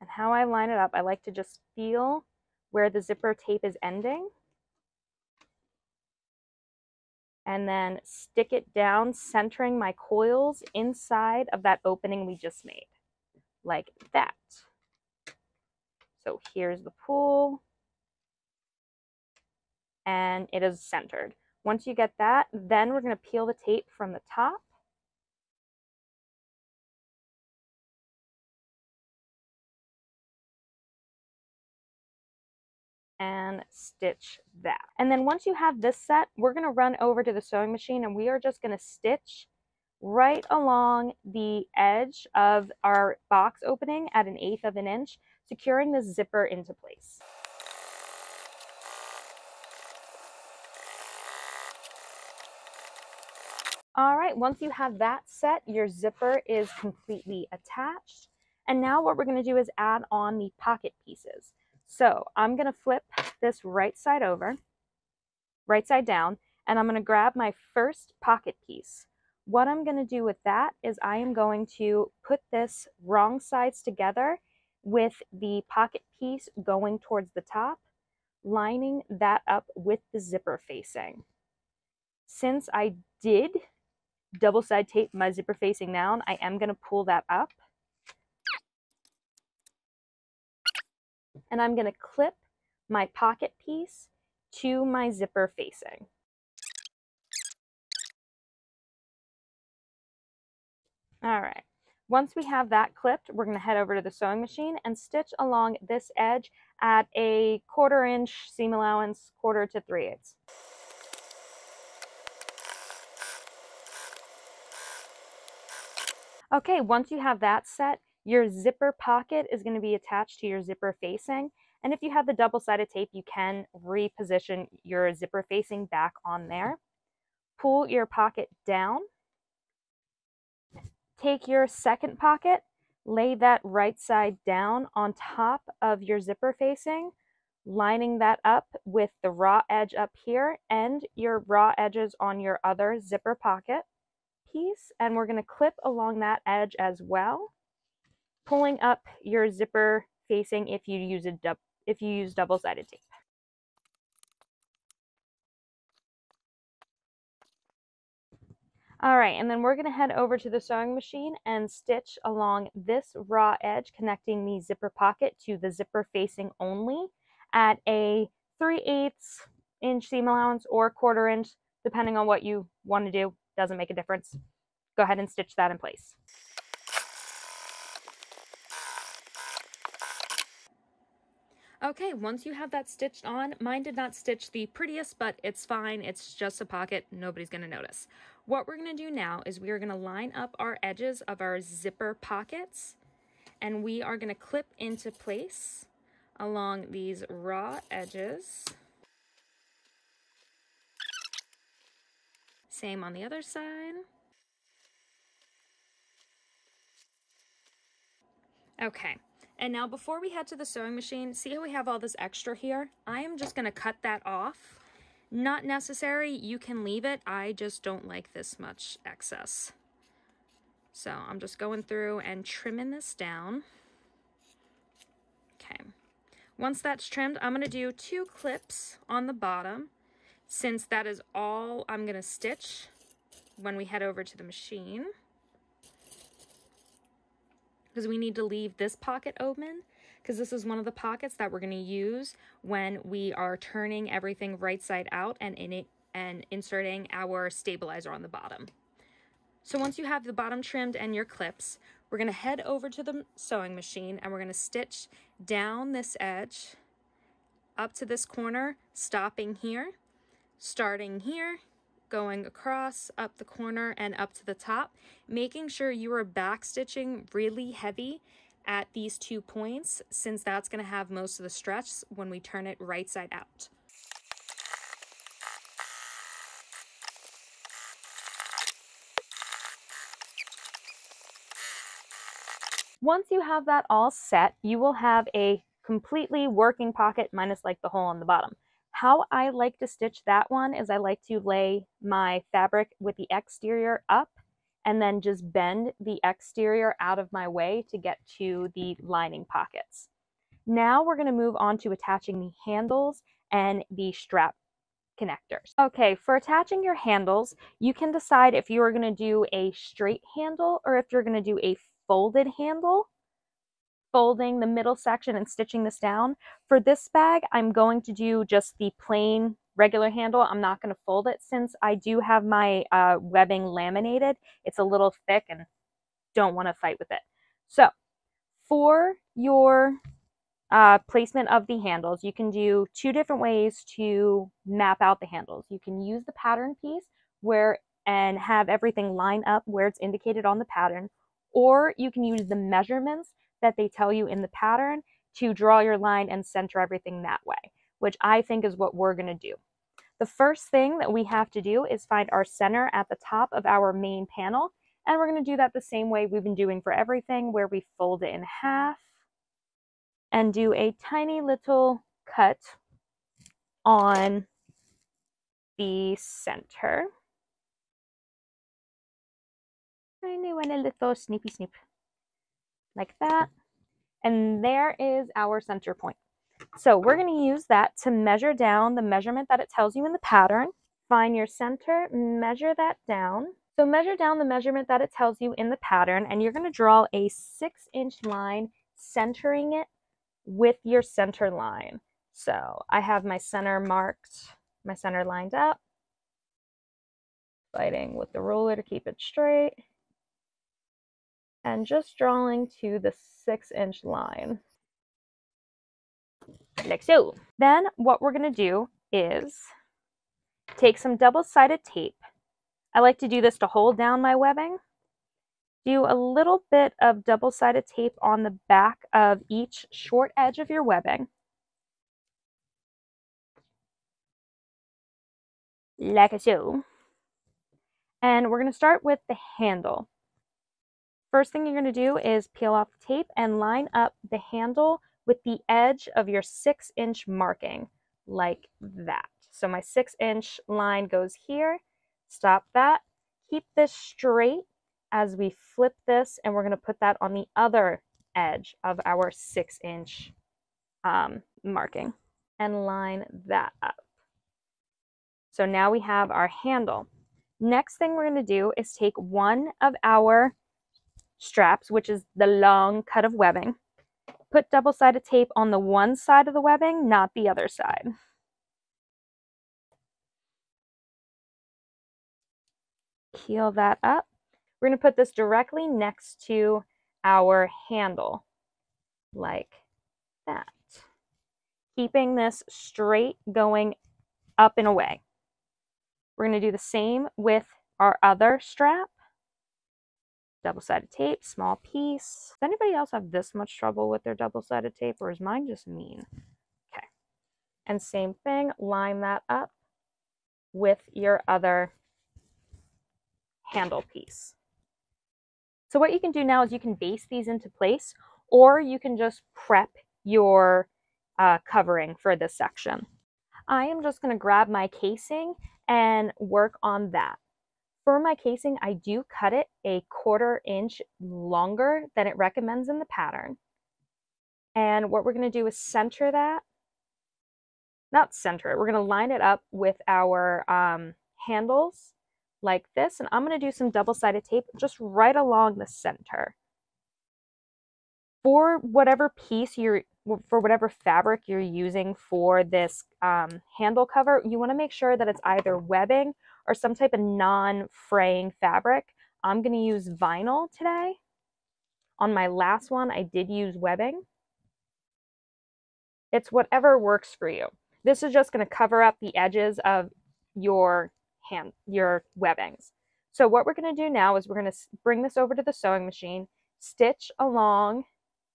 And how I line it up, I like to just feel where the zipper tape is ending and then stick it down, centering my coils inside of that opening we just made, like that. So here's the pull, and it is centered. Once you get that, then we're going to peel the tape from the top and stitch that. And then once you have this set, we're going to run over to the sewing machine and we are just going to stitch right along the edge of our box opening at an eighth of an inch, securing the zipper into place. All right, once you have that set, your zipper is completely attached. And now what we're gonna do is add on the pocket pieces. So I'm going to flip this right side over, right side down, and I'm going to grab my first pocket piece. What I'm going to do with that is I am going to put this wrong sides together with the pocket piece going towards the top, lining that up with the zipper facing. Since I did double side tape my zipper facing down, I am going to pull that up and I'm going to clip my pocket piece to my zipper facing. All right. Once we have that clipped, we're going to head over to the sewing machine and stitch along this edge at a quarter inch seam allowance, quarter to three eighths. Okay, once you have that set, your zipper pocket is going to be attached to your zipper facing. And if you have the double-sided tape, you can reposition your zipper facing back on there. Pull your pocket down. Take your second pocket, lay that right side down on top of your zipper facing, lining that up with the raw edge up here and your raw edges on your other zipper pocket piece. And we're going to clip along that edge as well pulling up your zipper facing if you use a if you use double-sided tape. All right, and then we're gonna head over to the sewing machine and stitch along this raw edge connecting the zipper pocket to the zipper facing only at a 3 eighths inch seam allowance or quarter inch, depending on what you want to do. Doesn't make a difference. Go ahead and stitch that in place. Okay, once you have that stitched on, mine did not stitch the prettiest, but it's fine. It's just a pocket. Nobody's going to notice. What we're going to do now is we are going to line up our edges of our zipper pockets, and we are going to clip into place along these raw edges. Same on the other side. Okay, and now before we head to the sewing machine, see how we have all this extra here? I am just gonna cut that off. Not necessary, you can leave it. I just don't like this much excess. So I'm just going through and trimming this down. Okay. Once that's trimmed, I'm gonna do two clips on the bottom since that is all I'm gonna stitch when we head over to the machine because we need to leave this pocket open because this is one of the pockets that we're going to use when we are turning everything right side out and in it and inserting our stabilizer on the bottom. So once you have the bottom trimmed and your clips, we're going to head over to the sewing machine and we're going to stitch down this edge up to this corner, stopping here, starting here, going across, up the corner, and up to the top, making sure you are back stitching really heavy at these two points since that's going to have most of the stretch when we turn it right side out. Once you have that all set, you will have a completely working pocket minus like the hole on the bottom. How I like to stitch that one is I like to lay my fabric with the exterior up and then just bend the exterior out of my way to get to the lining pockets. Now we're going to move on to attaching the handles and the strap connectors. Okay, for attaching your handles, you can decide if you are going to do a straight handle or if you're going to do a folded handle folding the middle section and stitching this down. For this bag, I'm going to do just the plain regular handle. I'm not going to fold it since I do have my uh, webbing laminated. It's a little thick and don't want to fight with it. So for your uh, placement of the handles, you can do two different ways to map out the handles. You can use the pattern piece where and have everything line up where it's indicated on the pattern, or you can use the measurements that they tell you in the pattern to draw your line and center everything that way, which I think is what we're to do. The first thing that we have to do is find our center at the top of our main panel. And we're to do that the same way we've been doing for everything, where we fold it in half and do a tiny little cut on the center. Tiny one, a little snippy snip like that. And there is our center point. So we're going to use that to measure down the measurement that it tells you in the pattern. Find your center, measure that down. So measure down the measurement that it tells you in the pattern, and you're going to draw a six inch line centering it with your center line. So I have my center marked, my center lined up, fighting with the ruler to keep it straight and just drawing to the six inch line. Like so. Then what we're going to do is take some double-sided tape. I like to do this to hold down my webbing. Do a little bit of double-sided tape on the back of each short edge of your webbing. Like so. And we're going to start with the handle. First thing you're going to do is peel off the tape and line up the handle with the edge of your six inch marking like that. So my six inch line goes here, stop that, keep this straight as we flip this and we're going to put that on the other edge of our six inch um, marking and line that up. So now we have our handle. Next thing we're going to do is take one of our straps, which is the long cut of webbing, put double-sided tape on the one side of the webbing, not the other side. Peel that up. We're going to put this directly next to our handle, like that. Keeping this straight going up and away. We're going to do the same with our other strap. Double-sided tape, small piece. Does anybody else have this much trouble with their double-sided tape or is mine just mean? Okay. And same thing, line that up with your other handle piece. So what you can do now is you can baste these into place or you can just prep your uh, covering for this section. I am just going to grab my casing and work on that. For my casing, I do cut it a quarter inch longer than it recommends in the pattern. And what we're going to do is center that. Not center it, we're going to line it up with our um, handles like this. And I'm going to do some double-sided tape just right along the center. For whatever piece you're for whatever fabric you're using for this um, handle cover, you want to make sure that it's either webbing or some type of non-fraying fabric. I'm going to use vinyl today. On my last one, I did use webbing. It's whatever works for you. This is just going to cover up the edges of your hand, your webbings. So what we're going to do now is we're going to bring this over to the sewing machine, stitch along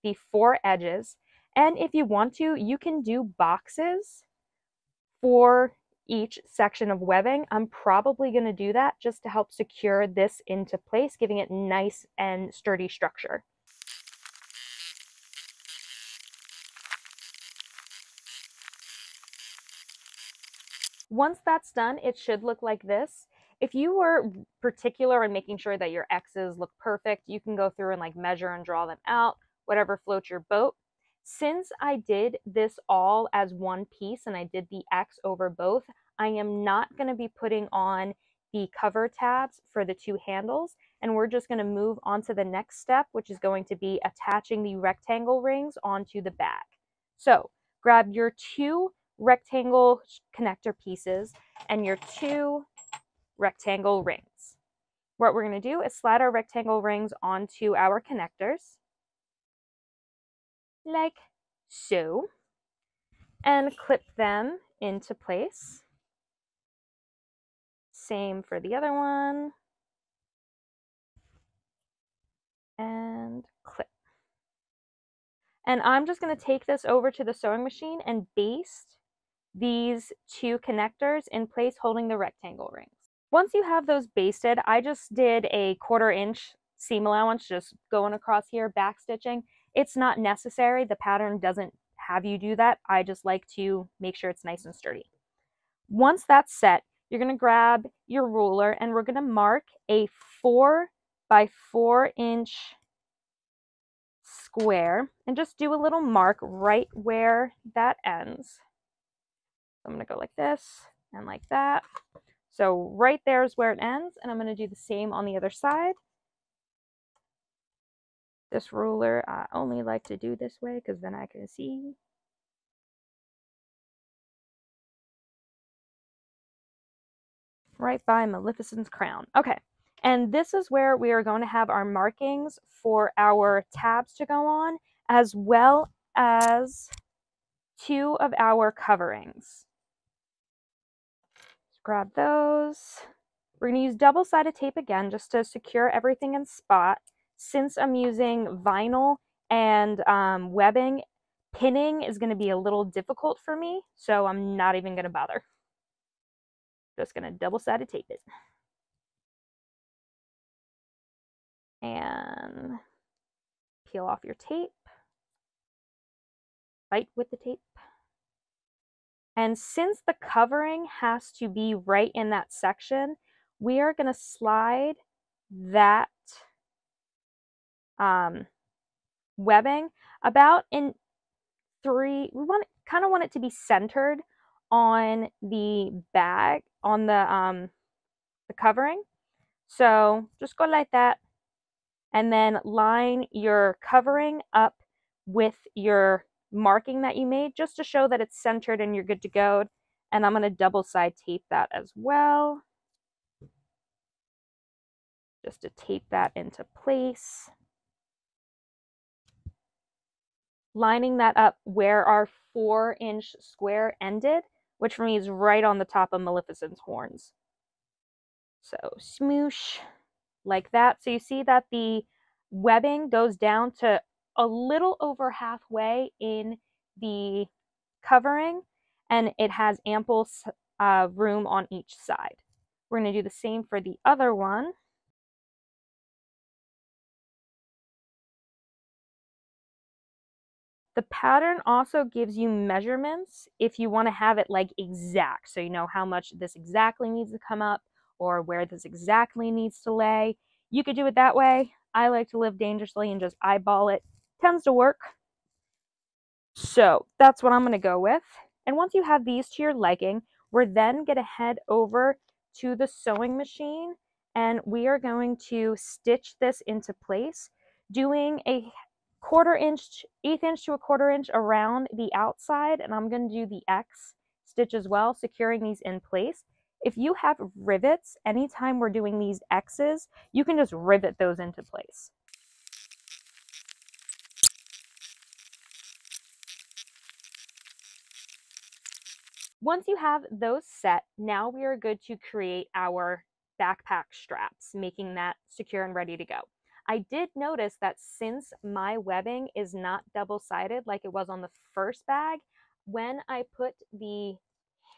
the four edges, and if you want to, you can do boxes for each section of webbing. I'm probably going to do that just to help secure this into place, giving it nice and sturdy structure. Once that's done, it should look like this. If you were particular in making sure that your X's look perfect, you can go through and like measure and draw them out, whatever floats your boat. Since I did this all as one piece and I did the X over both, I am not going to be putting on the cover tabs for the two handles and we're just going to move on to the next step which is going to be attaching the rectangle rings onto the back. So grab your two rectangle connector pieces and your two rectangle rings. What we're going to do is slide our rectangle rings onto our connectors like so and clip them into place. Same for the other one. And clip. And I'm just going to take this over to the sewing machine and baste these two connectors in place holding the rectangle rings. Once you have those basted, I just did a quarter inch seam allowance just going across here, back stitching, it's not necessary. The pattern doesn't have you do that. I just like to make sure it's nice and sturdy. Once that's set, you're going to grab your ruler and we're going to mark a 4 by 4 inch square and just do a little mark right where that ends. I'm going to go like this and like that. So right there is where it ends and I'm going to do the same on the other side. This ruler, I only like to do this way because then I can see. Right by Maleficent's crown. Okay, and this is where we are going to have our markings for our tabs to go on, as well as two of our coverings. Let's grab those. We're going to use double-sided tape again just to secure everything in spot since I'm using vinyl and um, webbing, pinning is going to be a little difficult for me, so I'm not even going to bother. Just going to double-sided tape it. And peel off your tape. Fight with the tape. And since the covering has to be right in that section, we are going to slide that um, webbing about in three, we want kind of want it to be centered on the bag, on the, um, the covering. So just go like that and then line your covering up with your marking that you made just to show that it's centered and you're good to go. And I'm going to double side tape that as well. Just to tape that into place. Lining that up where our four inch square ended, which for me is right on the top of Maleficent's horns. So smoosh like that. So you see that the webbing goes down to a little over halfway in the covering and it has ample uh, room on each side. We're going to do the same for the other one. The pattern also gives you measurements if you want to have it like exact. So you know how much this exactly needs to come up or where this exactly needs to lay. You could do it that way. I like to live dangerously and just eyeball it. Tends to work. So that's what I'm going to go with. And once you have these to your liking, we're then going to head over to the sewing machine and we are going to stitch this into place doing a quarter inch, eighth inch to a quarter inch around the outside. And I'm going to do the X stitch as well, securing these in place. If you have rivets, anytime we're doing these X's, you can just rivet those into place. Once you have those set, now we are good to create our backpack straps, making that secure and ready to go. I did notice that since my webbing is not double-sided like it was on the first bag, when I put the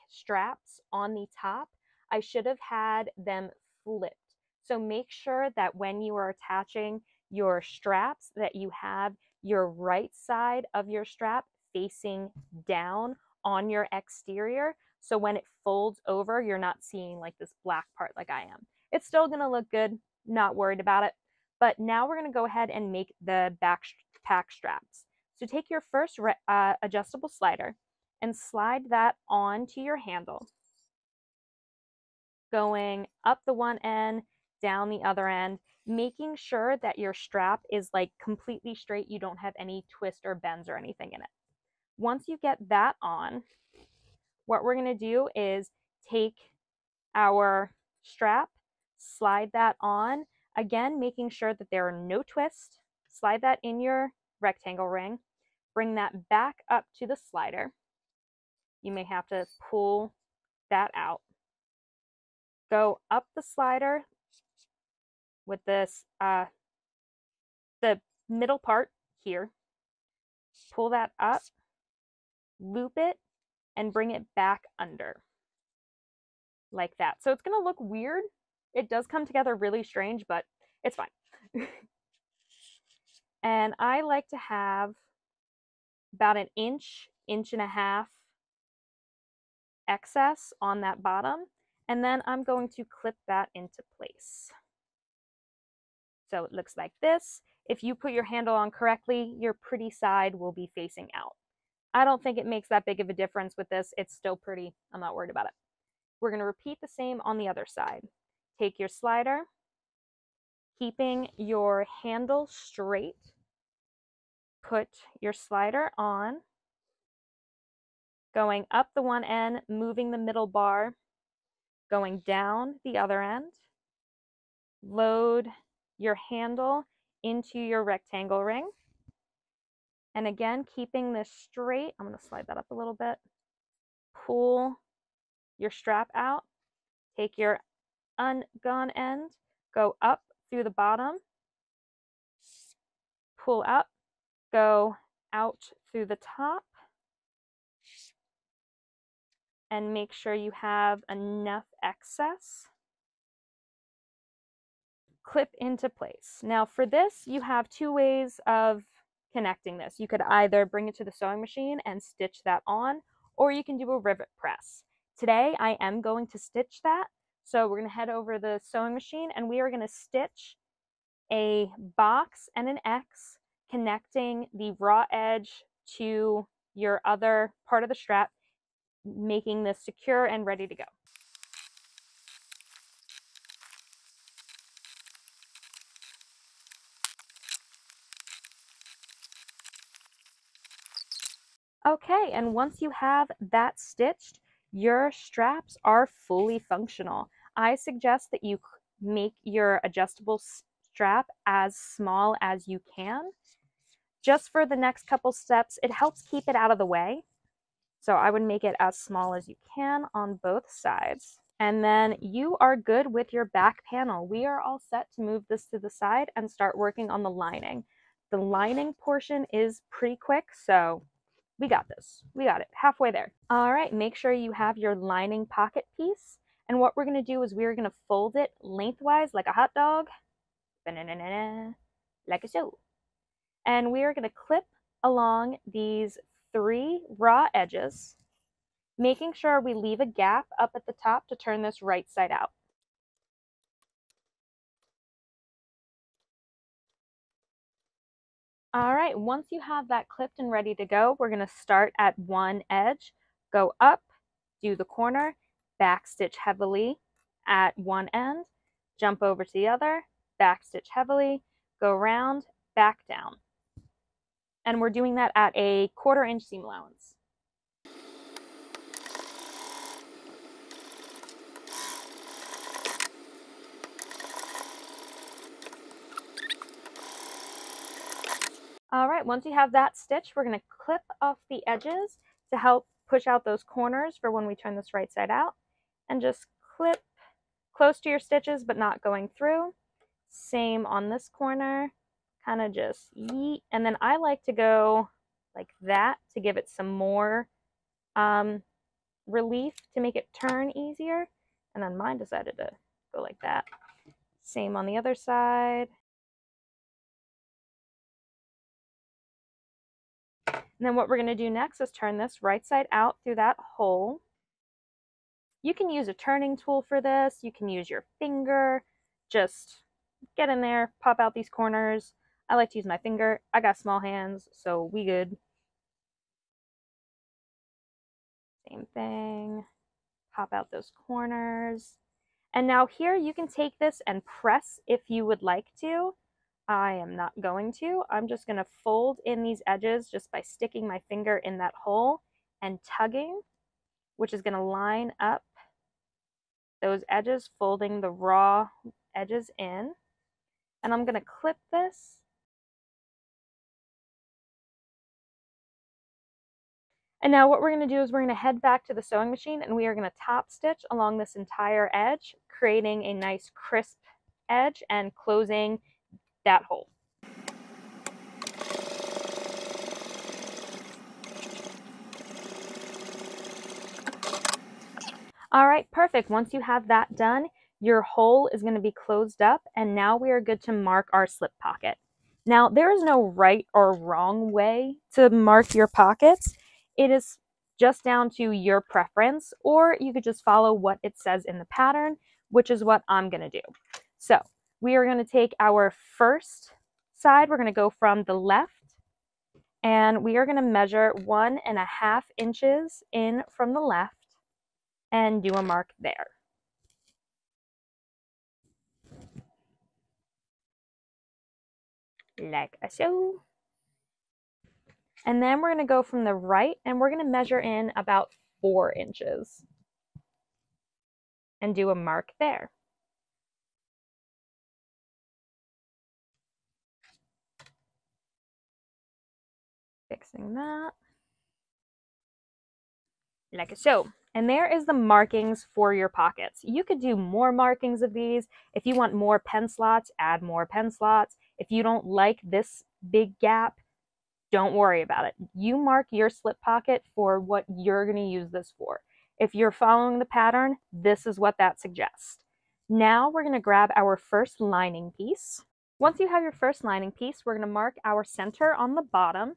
straps on the top, I should have had them flipped. So make sure that when you are attaching your straps that you have your right side of your strap facing down on your exterior. So when it folds over, you're not seeing like this black part like I am. It's still to look good, not worried about it. But now we're going to go ahead and make the backpack straps. So take your first uh, adjustable slider and slide that onto your handle going up the one end, down the other end, making sure that your strap is like completely straight. You don't have any twist or bends or anything in it. Once you get that on, what we're going to do is take our strap, slide that on, again, making sure that there are no twists. Slide that in your rectangle ring, bring that back up to the slider. You may have to pull that out go up the slider with this, uh, the middle part here, pull that up, loop it, and bring it back under like that. So it's going to look weird. It does come together really strange, but it's fine. and I like to have about an inch, inch and a half excess on that bottom and then I'm going to clip that into place. So it looks like this. If you put your handle on correctly, your pretty side will be facing out. I don't think it makes that big of a difference with this. It's still pretty. I'm not worried about it. We're going to repeat the same on the other side. Take your slider, keeping your handle straight. Put your slider on, going up the one end, moving the middle bar going down the other end, load your handle into your rectangle ring. And again, keeping this straight, I'm going to slide that up a little bit. Pull your strap out, take your ungone end, go up through the bottom, pull up, go out through the top, and make sure you have enough excess. Clip into place. Now for this, you have two ways of connecting this. You could either bring it to the sewing machine and stitch that on, or you can do a rivet press. Today, I am going to stitch that. So we're gonna head over the sewing machine and we are gonna stitch a box and an X connecting the raw edge to your other part of the strap, making this secure and ready to go. Okay, and once you have that stitched, your straps are fully functional. I suggest that you make your adjustable strap as small as you can. Just for the next couple steps, it helps keep it out of the way. So I would make it as small as you can on both sides. And then you are good with your back panel. We are all set to move this to the side and start working on the lining. The lining portion is pretty quick, so we got this. We got it. Halfway there. All right, make sure you have your lining pocket piece. And what we're going to do is we're going to fold it lengthwise like a hot dog. Like a so. And we are going to clip along these three raw edges, making sure we leave a gap up at the top to turn this right side out. All right, once you have that clipped and ready to go, we're going to start at one edge, go up, do the corner, back stitch heavily at one end, jump over to the other, back stitch heavily, go around, back down. And we're doing that at a quarter inch seam allowance. All right, once you have that stitch, we're gonna clip off the edges to help push out those corners for when we turn this right side out and just clip close to your stitches but not going through. Same on this corner, kind of just yeet. And then I like to go like that to give it some more um, relief to make it turn easier. And then mine decided to go like that. Same on the other side. And then what we're going to do next is turn this right side out through that hole. You can use a turning tool for this. You can use your finger. Just get in there, pop out these corners. I like to use my finger. I got small hands, so we good. Same thing. Pop out those corners. And now here you can take this and press if you would like to. I am not going to. I'm just going to fold in these edges just by sticking my finger in that hole and tugging, which is going to line up those edges, folding the raw edges in. And I'm going to clip this. And now what we're going to do is we're going to head back to the sewing machine and we are going to top stitch along this entire edge, creating a nice crisp edge and closing that hole. All right, perfect. Once you have that done, your hole is going to be closed up and now we are good to mark our slip pocket. Now, there is no right or wrong way to mark your pockets. It is just down to your preference, or you could just follow what it says in the pattern, which is what I'm going to do. So we are going to take our first side, we're going to go from the left and we are going to measure one and a half inches in from the left and do a mark there. Like so. And then we're going to go from the right and we're going to measure in about four inches and do a mark there. Fixing that. Like so. And there is the markings for your pockets. You could do more markings of these. If you want more pen slots, add more pen slots. If you don't like this big gap, don't worry about it. You mark your slip pocket for what you're going to use this for. If you're following the pattern, this is what that suggests. Now we're going to grab our first lining piece. Once you have your first lining piece, we're going to mark our center on the bottom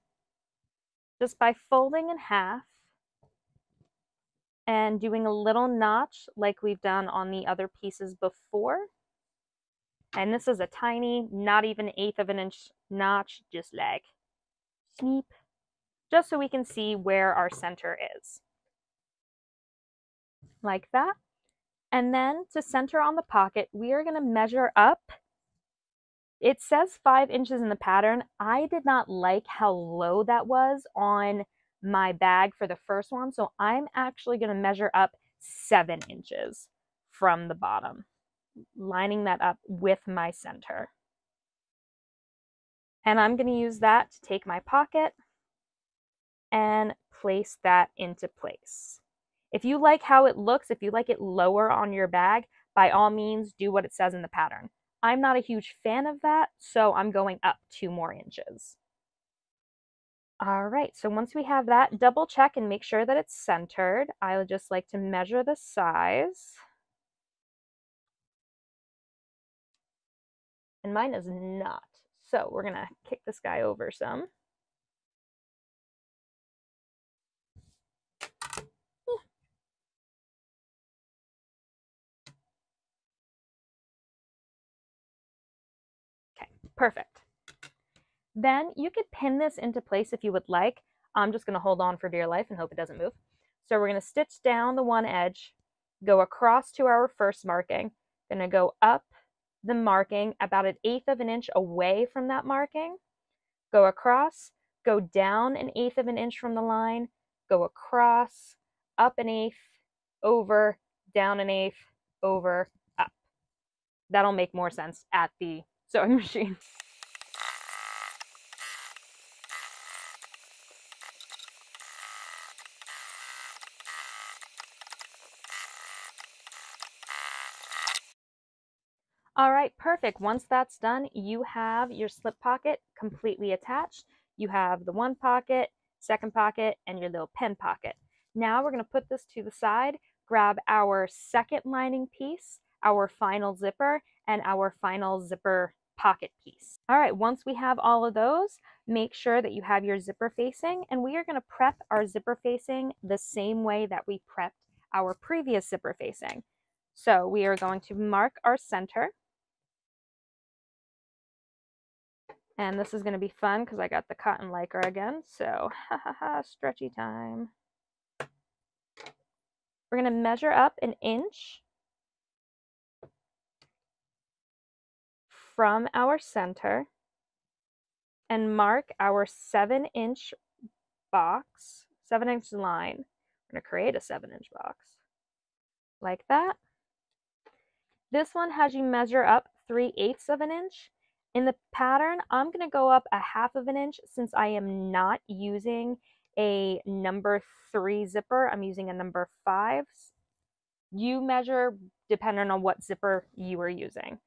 just by folding in half and doing a little notch like we've done on the other pieces before. And this is a tiny, not even eighth of an inch notch, just like sneep, just so we can see where our center is. Like that. And then to center on the pocket, we are going to measure up it says five inches in the pattern. I did not like how low that was on my bag for the first one. So I'm actually going to measure up seven inches from the bottom, lining that up with my center. And I'm going to use that to take my pocket and place that into place. If you like how it looks, if you like it lower on your bag, by all means do what it says in the pattern. I'm not a huge fan of that, so I'm going up two more inches. All right, so once we have that, double check and make sure that it's centered. I would just like to measure the size. And mine is not. So we're gonna kick this guy over some. Okay, perfect. Then you could pin this into place if you would like. I'm just going to hold on for dear life and hope it doesn't move. So we're going to stitch down the one edge, go across to our first marking, going to go up the marking about an eighth of an inch away from that marking, go across, go down an eighth of an inch from the line, go across, up an eighth, over, down an eighth, over, up. That'll make more sense at the sewing machine. All right, perfect. Once that's done, you have your slip pocket completely attached. You have the one pocket, second pocket, and your little pen pocket. Now we're going to put this to the side, grab our second lining piece, our final zipper, and our final zipper pocket piece. All right, once we have all of those, make sure that you have your zipper facing and we are gonna prep our zipper facing the same way that we prepped our previous zipper facing. So we are going to mark our center. And this is going to be fun because I got the cotton lycra again. So, ha ha ha, stretchy time. We're going to measure up an inch from our center and mark our seven inch box, seven inch line. We're going to create a seven inch box like that. This one has you measure up 3 eighths of an inch. In the pattern, I'm going to go up a half of an inch since I am not using a number 3 zipper. I'm using a number 5. You measure depending on what zipper you are using.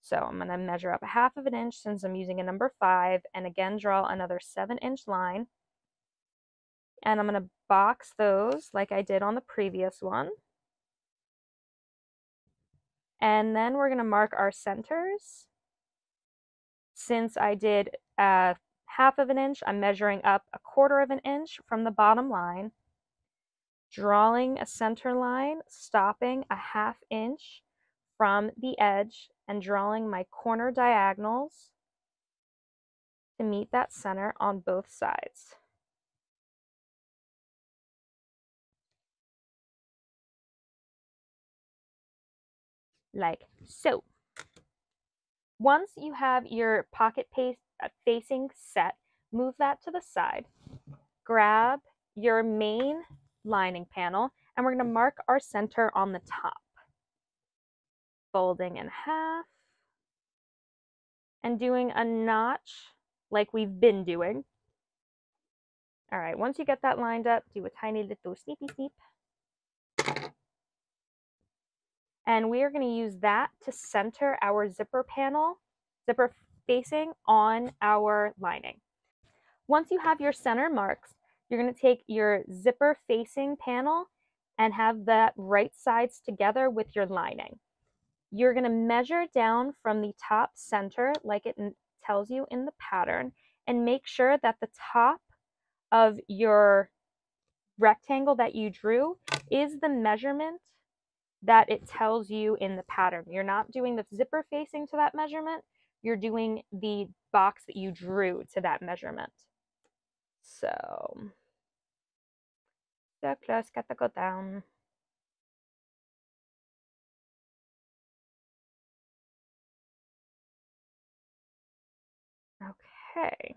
So I'm going to measure up a half of an inch since I'm using a number 5 and again draw another 7 inch line. And I'm going to box those like I did on the previous one. And then we're going to mark our centers. Since I did a half of an inch, I'm measuring up a quarter of an inch from the bottom line, drawing a center line, stopping a half inch from the edge and drawing my corner diagonals to meet that center on both sides. Like so. Once you have your pocket paste uh, facing set, move that to the side. Grab your main lining panel and we're going to mark our center on the top folding in half and doing a notch like we've been doing. All right, once you get that lined up, do a tiny little sneepy sneep. And we are going to use that to center our zipper panel, zipper facing on our lining. Once you have your center marks, you're going to take your zipper facing panel and have that right sides together with your lining. You're going to measure down from the top center like it tells you in the pattern and make sure that the top of your rectangle that you drew is the measurement that it tells you in the pattern. You're not doing the zipper facing to that measurement. You're doing the box that you drew to that measurement. So, so close, got to go down. Okay.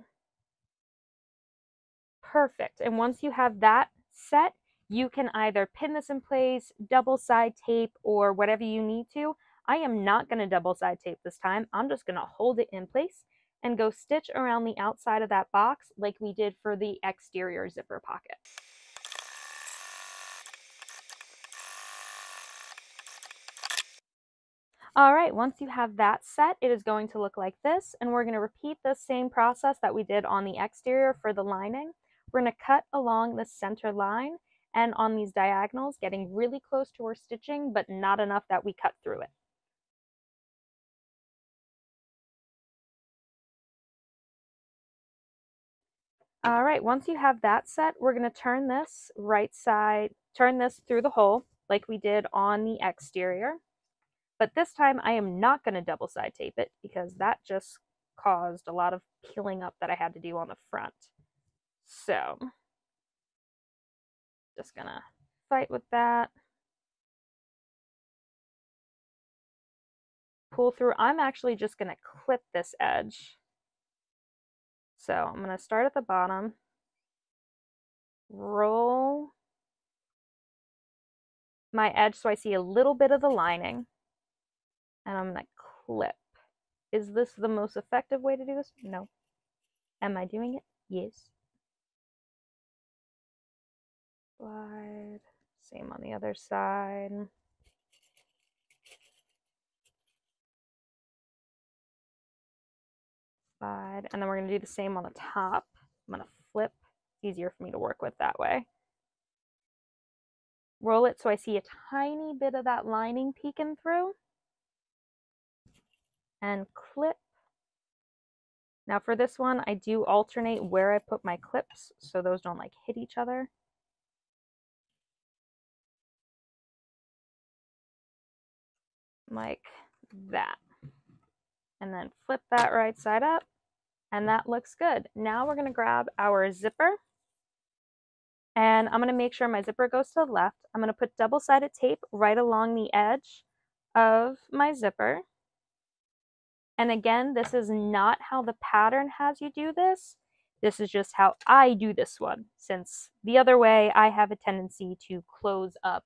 Perfect. And once you have that set, you can either pin this in place, double side tape, or whatever you need to. I am not going to double side tape this time. I'm just going to hold it in place and go stitch around the outside of that box like we did for the exterior zipper pocket. All right, once you have that set, it is going to look like this, and we're going to repeat the same process that we did on the exterior for the lining. We're going to cut along the center line and on these diagonals, getting really close to our stitching, but not enough that we cut through it. All right, once you have that set, we're going to turn this right side, turn this through the hole like we did on the exterior. But this time I am not going to double side tape it because that just caused a lot of peeling up that I had to do on the front. So, just to fight with that. Pull through. I'm actually just to clip this edge. So I'm to start at the bottom, roll my edge so I see a little bit of the lining and I'm to clip. Is this the most effective way to do this? No. Am I doing it? Yes. Slide. Same on the other side. Slide. And then we're going to do the same on the top. I'm going to flip. It's easier for me to work with that way. Roll it so I see a tiny bit of that lining peeking through and clip. Now for this one, I do alternate where I put my clips so those don't like hit each other. Like that. And then flip that right side up and that looks good. Now we're going to grab our zipper and I'm going to make sure my zipper goes to the left. I'm going to put double-sided tape right along the edge of my zipper. And again, this is not how the pattern has you do this. This is just how I do this one, since the other way I have a tendency to close up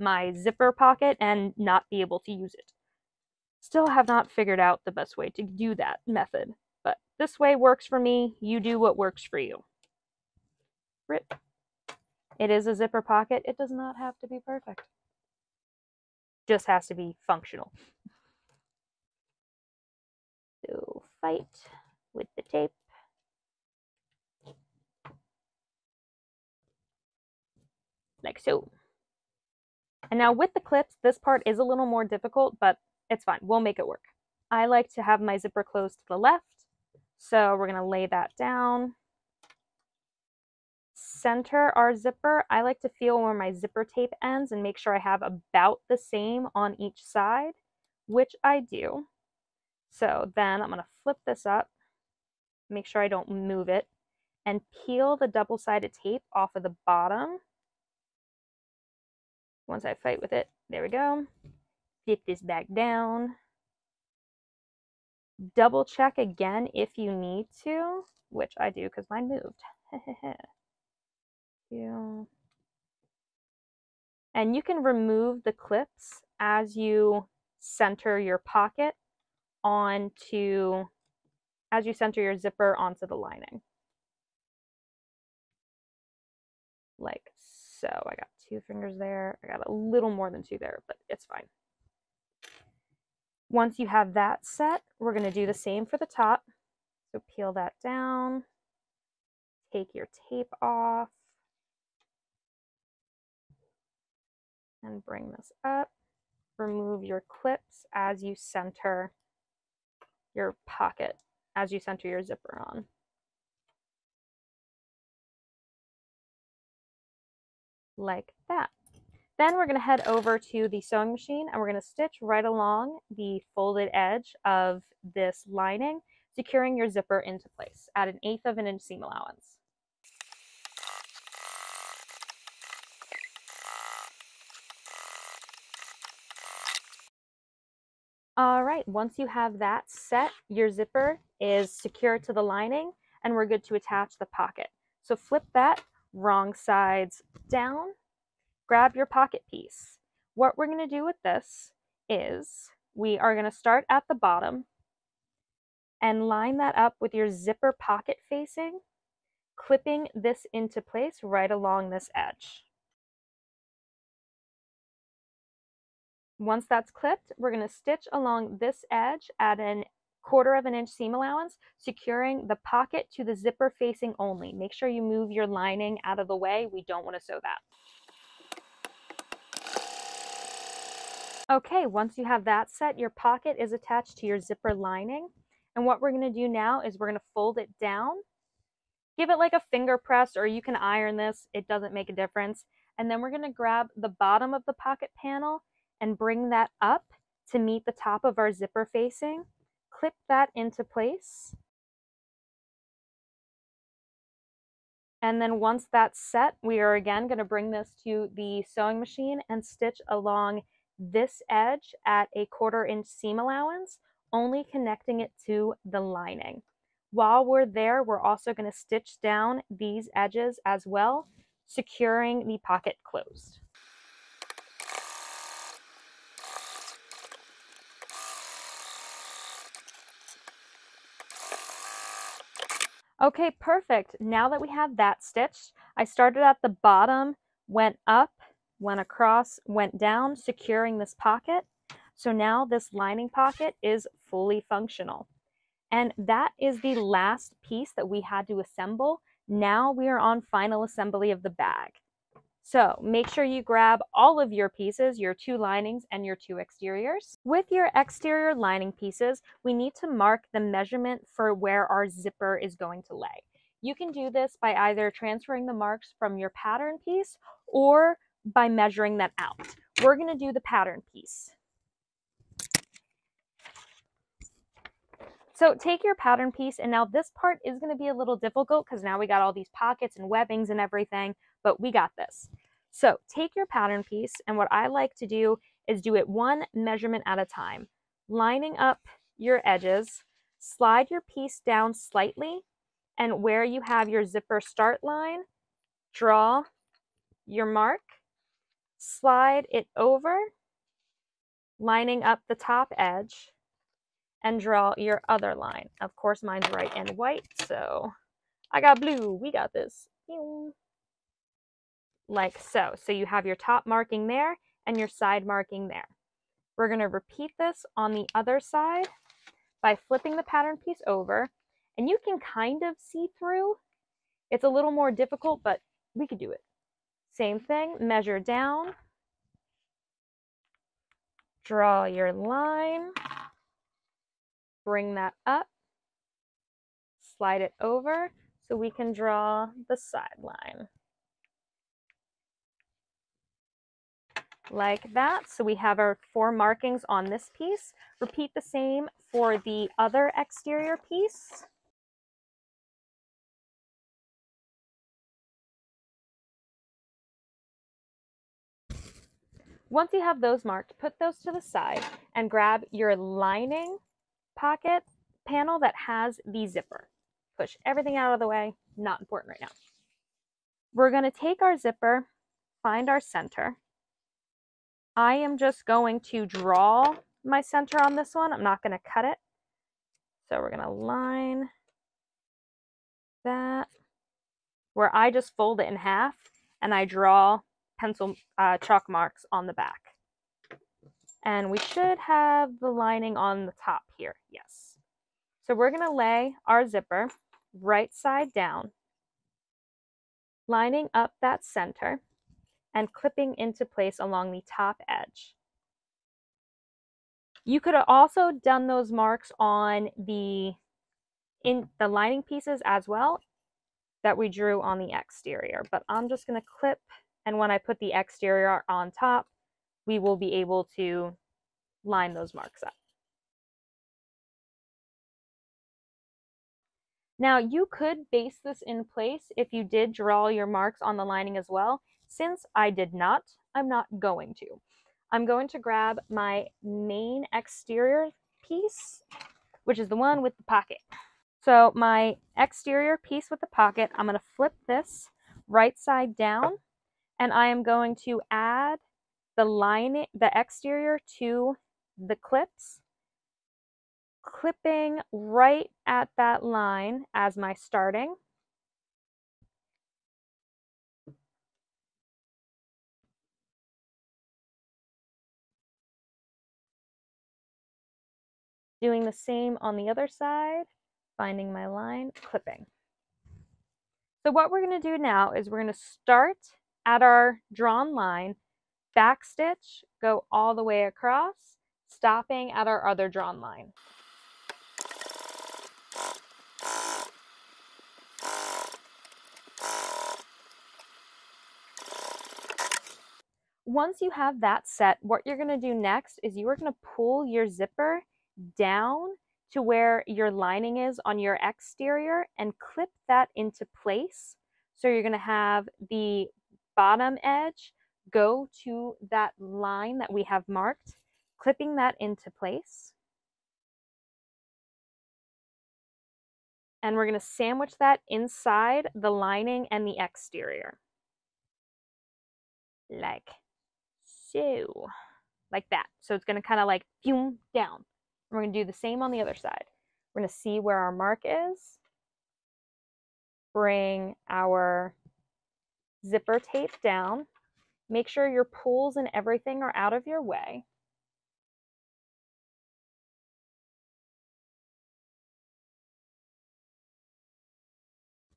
my zipper pocket and not be able to use it. Still have not figured out the best way to do that method, but this way works for me. You do what works for you. Rip. It is a zipper pocket. It does not have to be perfect. Just has to be functional. So fight with the tape. Like so. And now with the clips, this part is a little more difficult, but it's fine. We'll make it work. I like to have my zipper closed to the left. So we're going to lay that down. Center our zipper. I like to feel where my zipper tape ends and make sure I have about the same on each side, which I do. So then I'm going to flip this up, make sure I don't move it, and peel the double-sided tape off of the bottom. Once I fight with it, there we go. Dip this back down. Double check again if you need to, which I do because mine moved. yeah. And you can remove the clips as you center your pocket onto, as you center your zipper onto the lining. Like so. I got two fingers there. I got a little more than two there, but it's fine. Once you have that set, we're going to do the same for the top. So peel that down, take your tape off, and bring this up. Remove your clips as you center your pocket as you center your zipper on. Like that. Then we're going to head over to the sewing machine and we're going to stitch right along the folded edge of this lining, securing your zipper into place at an eighth of an inch seam allowance. All right, once you have that set, your zipper is secure to the lining and we're good to attach the pocket. So flip that wrong sides down, grab your pocket piece. What we're going to do with this is we are going to start at the bottom and line that up with your zipper pocket facing, clipping this into place right along this edge. Once that's clipped, we're going to stitch along this edge at an quarter of an inch seam allowance, securing the pocket to the zipper facing only. Make sure you move your lining out of the way. We don't want to sew that. Okay, once you have that set, your pocket is attached to your zipper lining. And what we're going to do now is we're going to fold it down. Give it like a finger press or you can iron this. It doesn't make a difference. And then we're going to grab the bottom of the pocket panel and bring that up to meet the top of our zipper facing. Clip that into place. And then once that's set, we are again going to bring this to the sewing machine and stitch along this edge at a quarter inch seam allowance, only connecting it to the lining. While we're there, we're also going to stitch down these edges as well, securing the pocket closed. Okay, perfect. Now that we have that stitched, I started at the bottom, went up, went across, went down, securing this pocket. So now this lining pocket is fully functional. And that is the last piece that we had to assemble. Now we are on final assembly of the bag. So make sure you grab all of your pieces, your two linings and your two exteriors. With your exterior lining pieces, we need to mark the measurement for where our zipper is going to lay. You can do this by either transferring the marks from your pattern piece or by measuring that out. We're going to do the pattern piece. So take your pattern piece, and now this part is going to be a little difficult because now we got all these pockets and webbings and everything, but we got this. So take your pattern piece, and what I like to do is do it one measurement at a time, lining up your edges, slide your piece down slightly, and where you have your zipper start line, draw your mark, slide it over, lining up the top edge, and draw your other line. Of course, mine's right and white, so I got blue. We got this like so. So you have your top marking there and your side marking there. We're going to repeat this on the other side by flipping the pattern piece over and you can kind of see through. It's a little more difficult, but we could do it. Same thing, measure down, draw your line, bring that up, slide it over so we can draw the side line. like that. So we have our four markings on this piece. Repeat the same for the other exterior piece. Once you have those marked, put those to the side and grab your lining pocket panel that has the zipper. Push everything out of the way, not important right now. We're going to take our zipper, find our center, I am just going to draw my center on this one. I'm not going to cut it. So we're going to line that where I just fold it in half and I draw pencil uh, chalk marks on the back. And we should have the lining on the top here. Yes. So we're going to lay our zipper right side down, lining up that center and clipping into place along the top edge. You could have also done those marks on the in the lining pieces as well that we drew on the exterior, but I'm just going to clip and when I put the exterior on top, we will be able to line those marks up. Now you could baste this in place if you did draw your marks on the lining as well. Since I did not, I'm not going to. I'm going to grab my main exterior piece, which is the one with the pocket. So my exterior piece with the pocket, I'm going to flip this right side down and I am going to add the lining, the exterior to the clips, clipping right at that line as my starting. Doing the same on the other side, finding my line, clipping. So what we're going to do now is we're going to start at our drawn line, back stitch, go all the way across, stopping at our other drawn line. Once you have that set, what you're going to do next is you are going to pull your zipper down to where your lining is on your exterior and clip that into place. So you're going to have the bottom edge go to that line that we have marked, clipping that into place. And we're going to sandwich that inside the lining and the exterior. Like so. Like that. So it's going to kind of like boom down. We're going to do the same on the other side. We're going to see where our mark is. Bring our zipper tape down. Make sure your pulls and everything are out of your way.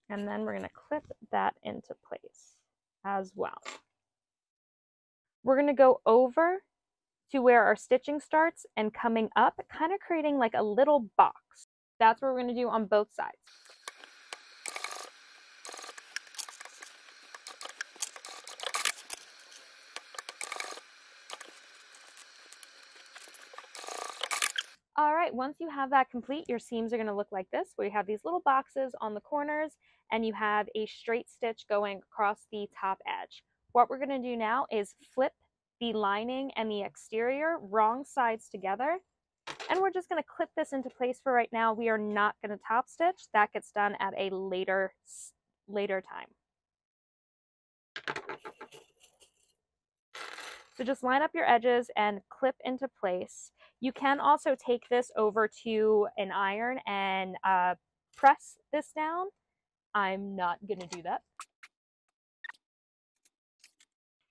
And then we're going to clip that into place as well. We're going to go over to where our stitching starts and coming up, kind of creating like a little box. That's what we're going to do on both sides. Right, once you have that complete, your seams are going to look like this, where you have these little boxes on the corners and you have a straight stitch going across the top edge. What we're going to do now is flip the lining and the exterior wrong sides together. And we're just going to clip this into place for right now. We are not going to top stitch. That gets done at a later, later time. So just line up your edges and clip into place. You can also take this over to an iron and uh, press this down. I'm not going to do that.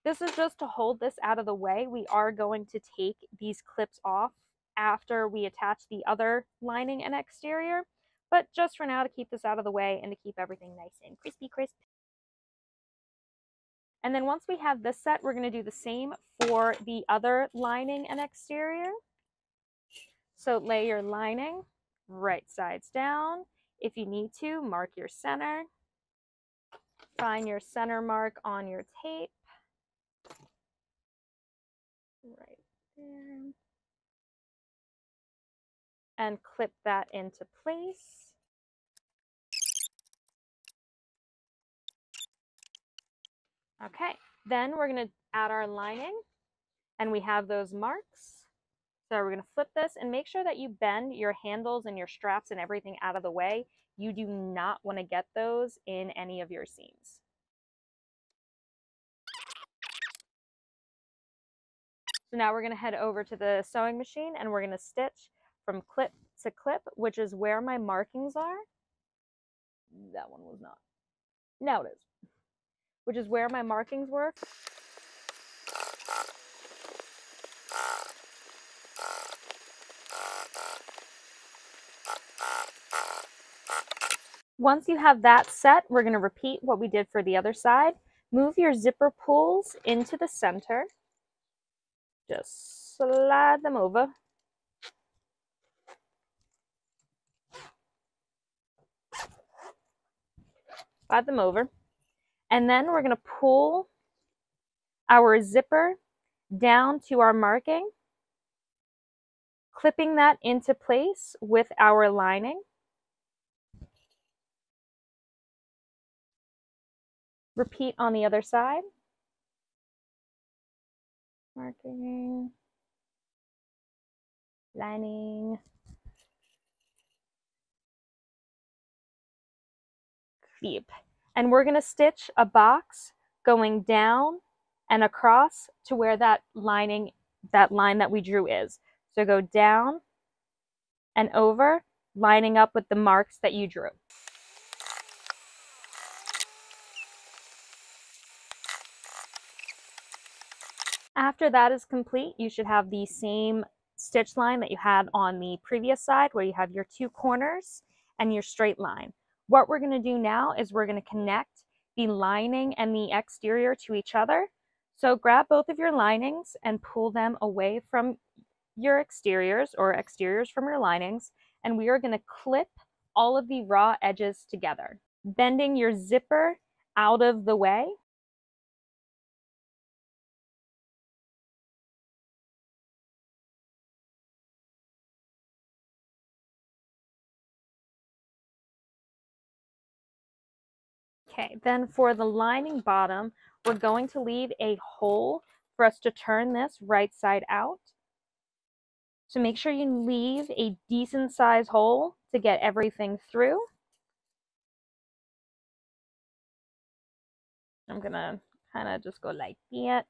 This is just to hold this out of the way. We are going to take these clips off after we attach the other lining and exterior, but just for now to keep this out of the way and to keep everything nice and crispy crisp. And then once we have this set, we're going to do the same for the other lining and exterior. So lay your lining right sides down. If you need to, mark your center. Find your center mark on your tape right there. And clip that into place. Okay, then we're going to add our lining and we have those marks. So we're going to flip this and make sure that you bend your handles and your straps and everything out of the way. You do not want to get those in any of your seams. So now we're going to head over to the sewing machine and we're going to stitch from clip to clip, which is where my markings are. That one was not. Now it is. Which is where my markings were. Once you have that set, we're going to repeat what we did for the other side. Move your zipper pulls into the center just slide them over. Slide them over. And then we're going to pull our zipper down to our marking, clipping that into place with our lining. Repeat on the other side marking, lining, deep. And we're going to stitch a box going down and across to where that lining, that line that we drew is. So go down and over, lining up with the marks that you drew. After that is complete, you should have the same stitch line that you had on the previous side where you have your two corners and your straight line. What we're going to do now is we're going to connect the lining and the exterior to each other. So grab both of your linings and pull them away from your exteriors or exteriors from your linings. And we are going to clip all of the raw edges together, bending your zipper out of the way Okay, then for the lining bottom, we're going to leave a hole for us to turn this right side out. So make sure you leave a decent size hole to get everything through. I'm gonna kind of just go like that.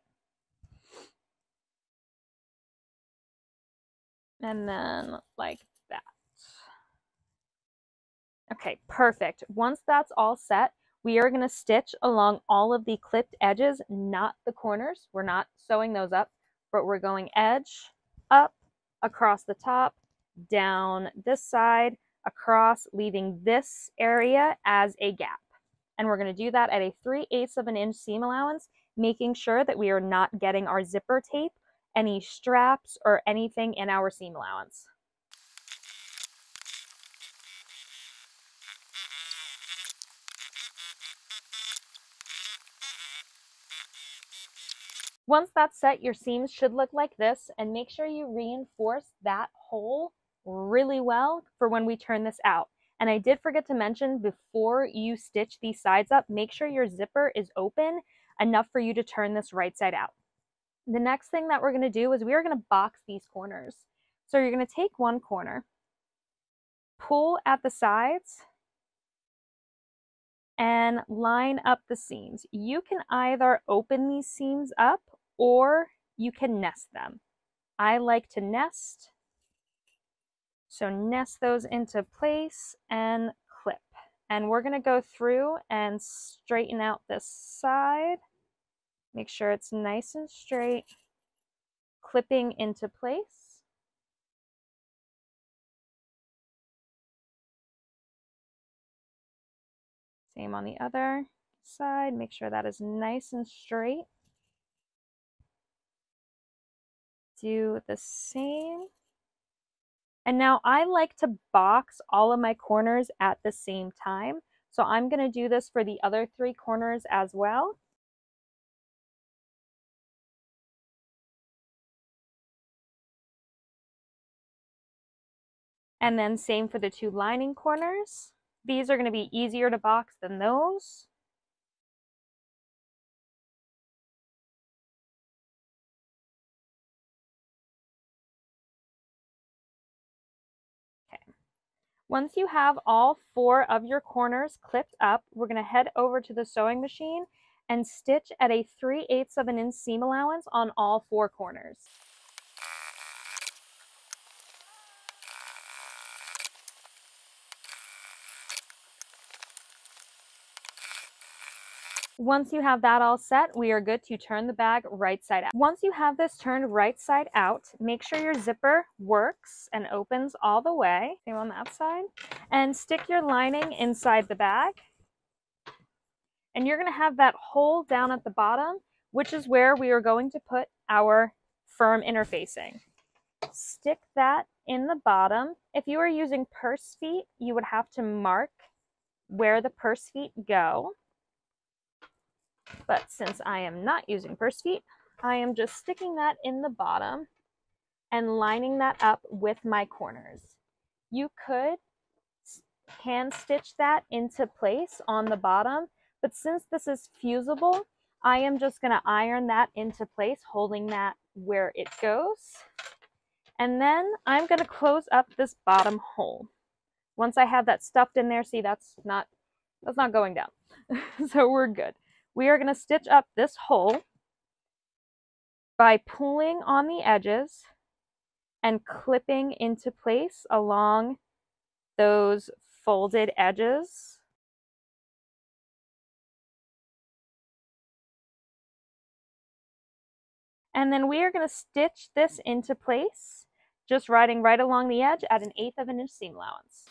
And then like that. Okay, perfect. Once that's all set, we are going to stitch along all of the clipped edges, not the corners. We're not sewing those up, but we're going edge, up, across the top, down this side, across, leaving this area as a gap. And we're going to do that at a 3 eighths of an inch seam allowance, making sure that we are not getting our zipper tape, any straps, or anything in our seam allowance. Once that's set, your seams should look like this and make sure you reinforce that hole really well for when we turn this out. And I did forget to mention before you stitch these sides up, make sure your zipper is open enough for you to turn this right side out. The next thing that we're going to do is we are going to box these corners. So you're going to take one corner, pull at the sides, and line up the seams. You can either open these seams up or you can nest them. I like to nest. So nest those into place and clip. And we're going to go through and straighten out this side. Make sure it's nice and straight. Clipping into place. Same on the other side. Make sure that is nice and straight. Do the same. And now I like to box all of my corners at the same time. So I'm going to do this for the other three corners as well. And then same for the two lining corners. These are going to be easier to box than those. Once you have all four of your corners clipped up, we're to head over to the sewing machine and stitch at a 3 eighths of an inch seam allowance on all four corners. Once you have that all set, we are good to turn the bag right side out. Once you have this turned right side out, make sure your zipper works and opens all the way. Same on that side. And stick your lining inside the bag. And you're going to have that hole down at the bottom, which is where we are going to put our firm interfacing. Stick that in the bottom. If you are using purse feet, you would have to mark where the purse feet go. But since I am not using purse feet, I am just sticking that in the bottom and lining that up with my corners. You could hand stitch that into place on the bottom, but since this is fusible, I am just going to iron that into place, holding that where it goes. And then I'm going to close up this bottom hole. Once I have that stuffed in there, see that's not That's not going down. so we're good. We are going to stitch up this hole by pulling on the edges and clipping into place along those folded edges. And then we are going to stitch this into place, just riding right along the edge at an eighth of an inch seam allowance.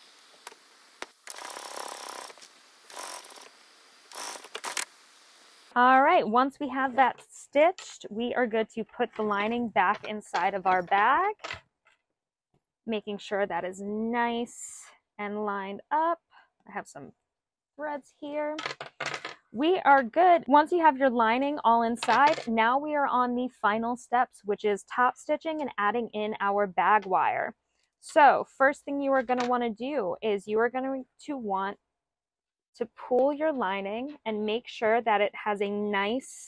All right, once we have that stitched, we are good to put the lining back inside of our bag, making sure that is nice and lined up. I have some threads here. We are good. Once you have your lining all inside, now we are on the final steps, which is top stitching and adding in our bag wire. So first thing you are going to want to do is you are going to want to pull your lining and make sure that it has a nice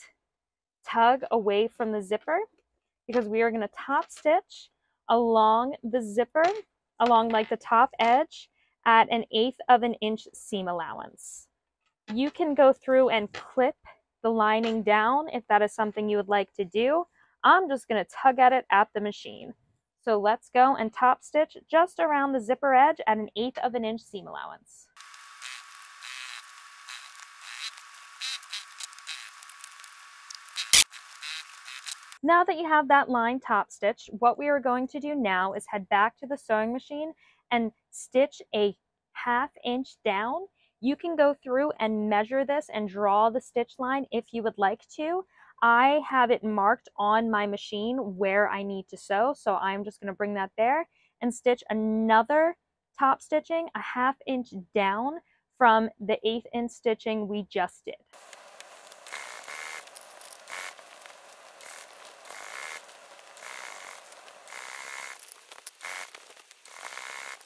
tug away from the zipper because we are going to top stitch along the zipper, along like the top edge at an eighth of an inch seam allowance. You can go through and clip the lining down if that is something you would like to do. I'm just going to tug at it at the machine. So let's go and top stitch just around the zipper edge at an eighth of an inch seam allowance. Now that you have that line top stitch, what we are going to do now is head back to the sewing machine and stitch a half inch down. You can go through and measure this and draw the stitch line if you would like to. I have it marked on my machine where I need to sew, so I'm just going to bring that there and stitch another top stitching a half inch down from the eighth inch stitching we just did.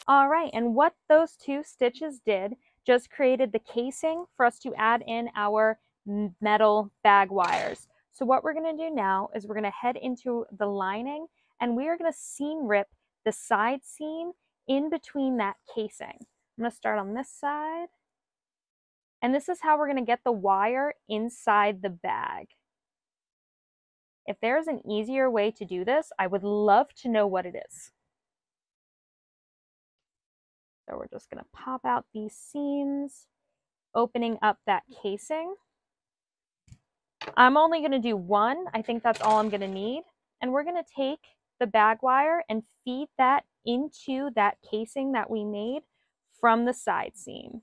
All right, and what those two stitches did just created the casing for us to add in our metal bag wires. So what we're gonna do now is we're gonna head into the lining and we are gonna seam rip the side seam in between that casing. I'm gonna start on this side. And this is how we're gonna get the wire inside the bag. If there's an easier way to do this, I would love to know what it is. So we're just going to pop out these seams, opening up that casing. I'm only going to do one. I think that's all I'm going to need. And we're going to take the bag wire and feed that into that casing that we made from the side seam.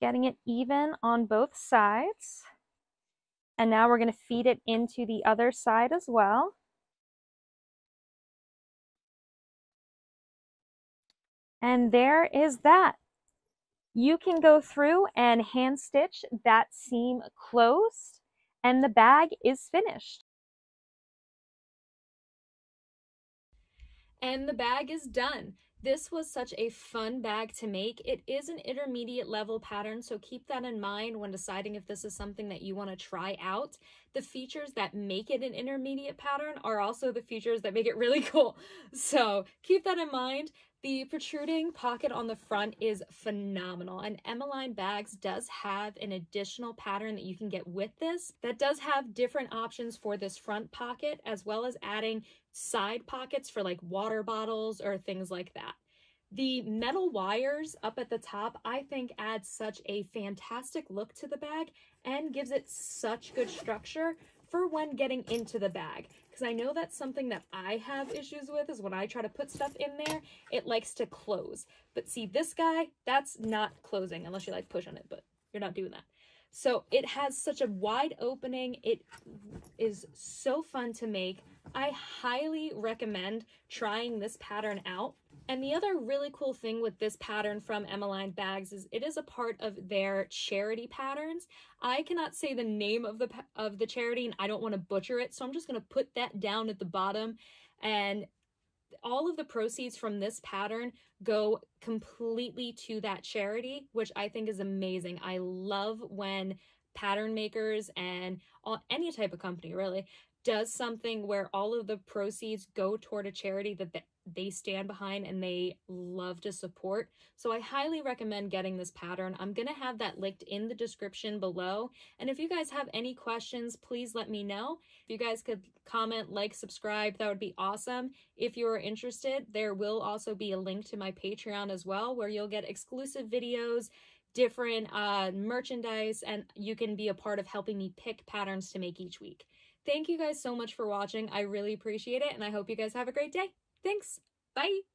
Getting it even on both sides. And now we're going to feed it into the other side as well. And there is that. You can go through and hand stitch that seam closed and the bag is finished. And the bag is done. This was such a fun bag to make. It is an intermediate level pattern, so keep that in mind when deciding if this is something that you want to try out. The features that make it an intermediate pattern are also the features that make it really cool. So keep that in mind. The protruding pocket on the front is phenomenal and Emmaline Bags does have an additional pattern that you can get with this that does have different options for this front pocket as well as adding side pockets for like water bottles or things like that. The metal wires up at the top, I think adds such a fantastic look to the bag and gives it such good structure for when getting into the bag. Because I know that's something that I have issues with is when I try to put stuff in there, it likes to close. But see, this guy, that's not closing unless you like push on it, but you're not doing that. So it has such a wide opening. It is so fun to make. I highly recommend trying this pattern out. And the other really cool thing with this pattern from Emmaline Bags is it is a part of their charity patterns. I cannot say the name of the of the charity and I don't want to butcher it, so I'm just going to put that down at the bottom and all of the proceeds from this pattern go completely to that charity, which I think is amazing. I love when pattern makers and all, any type of company really does something where all of the proceeds go toward a charity that they stand behind and they love to support. So I highly recommend getting this pattern. I'm going to have that linked in the description below. And if you guys have any questions, please let me know. If you guys could comment, like, subscribe, that would be awesome. If you're interested, there will also be a link to my Patreon as well, where you'll get exclusive videos, different uh, merchandise, and you can be a part of helping me pick patterns to make each week. Thank you guys so much for watching. I really appreciate it, and I hope you guys have a great day. Thanks. Bye.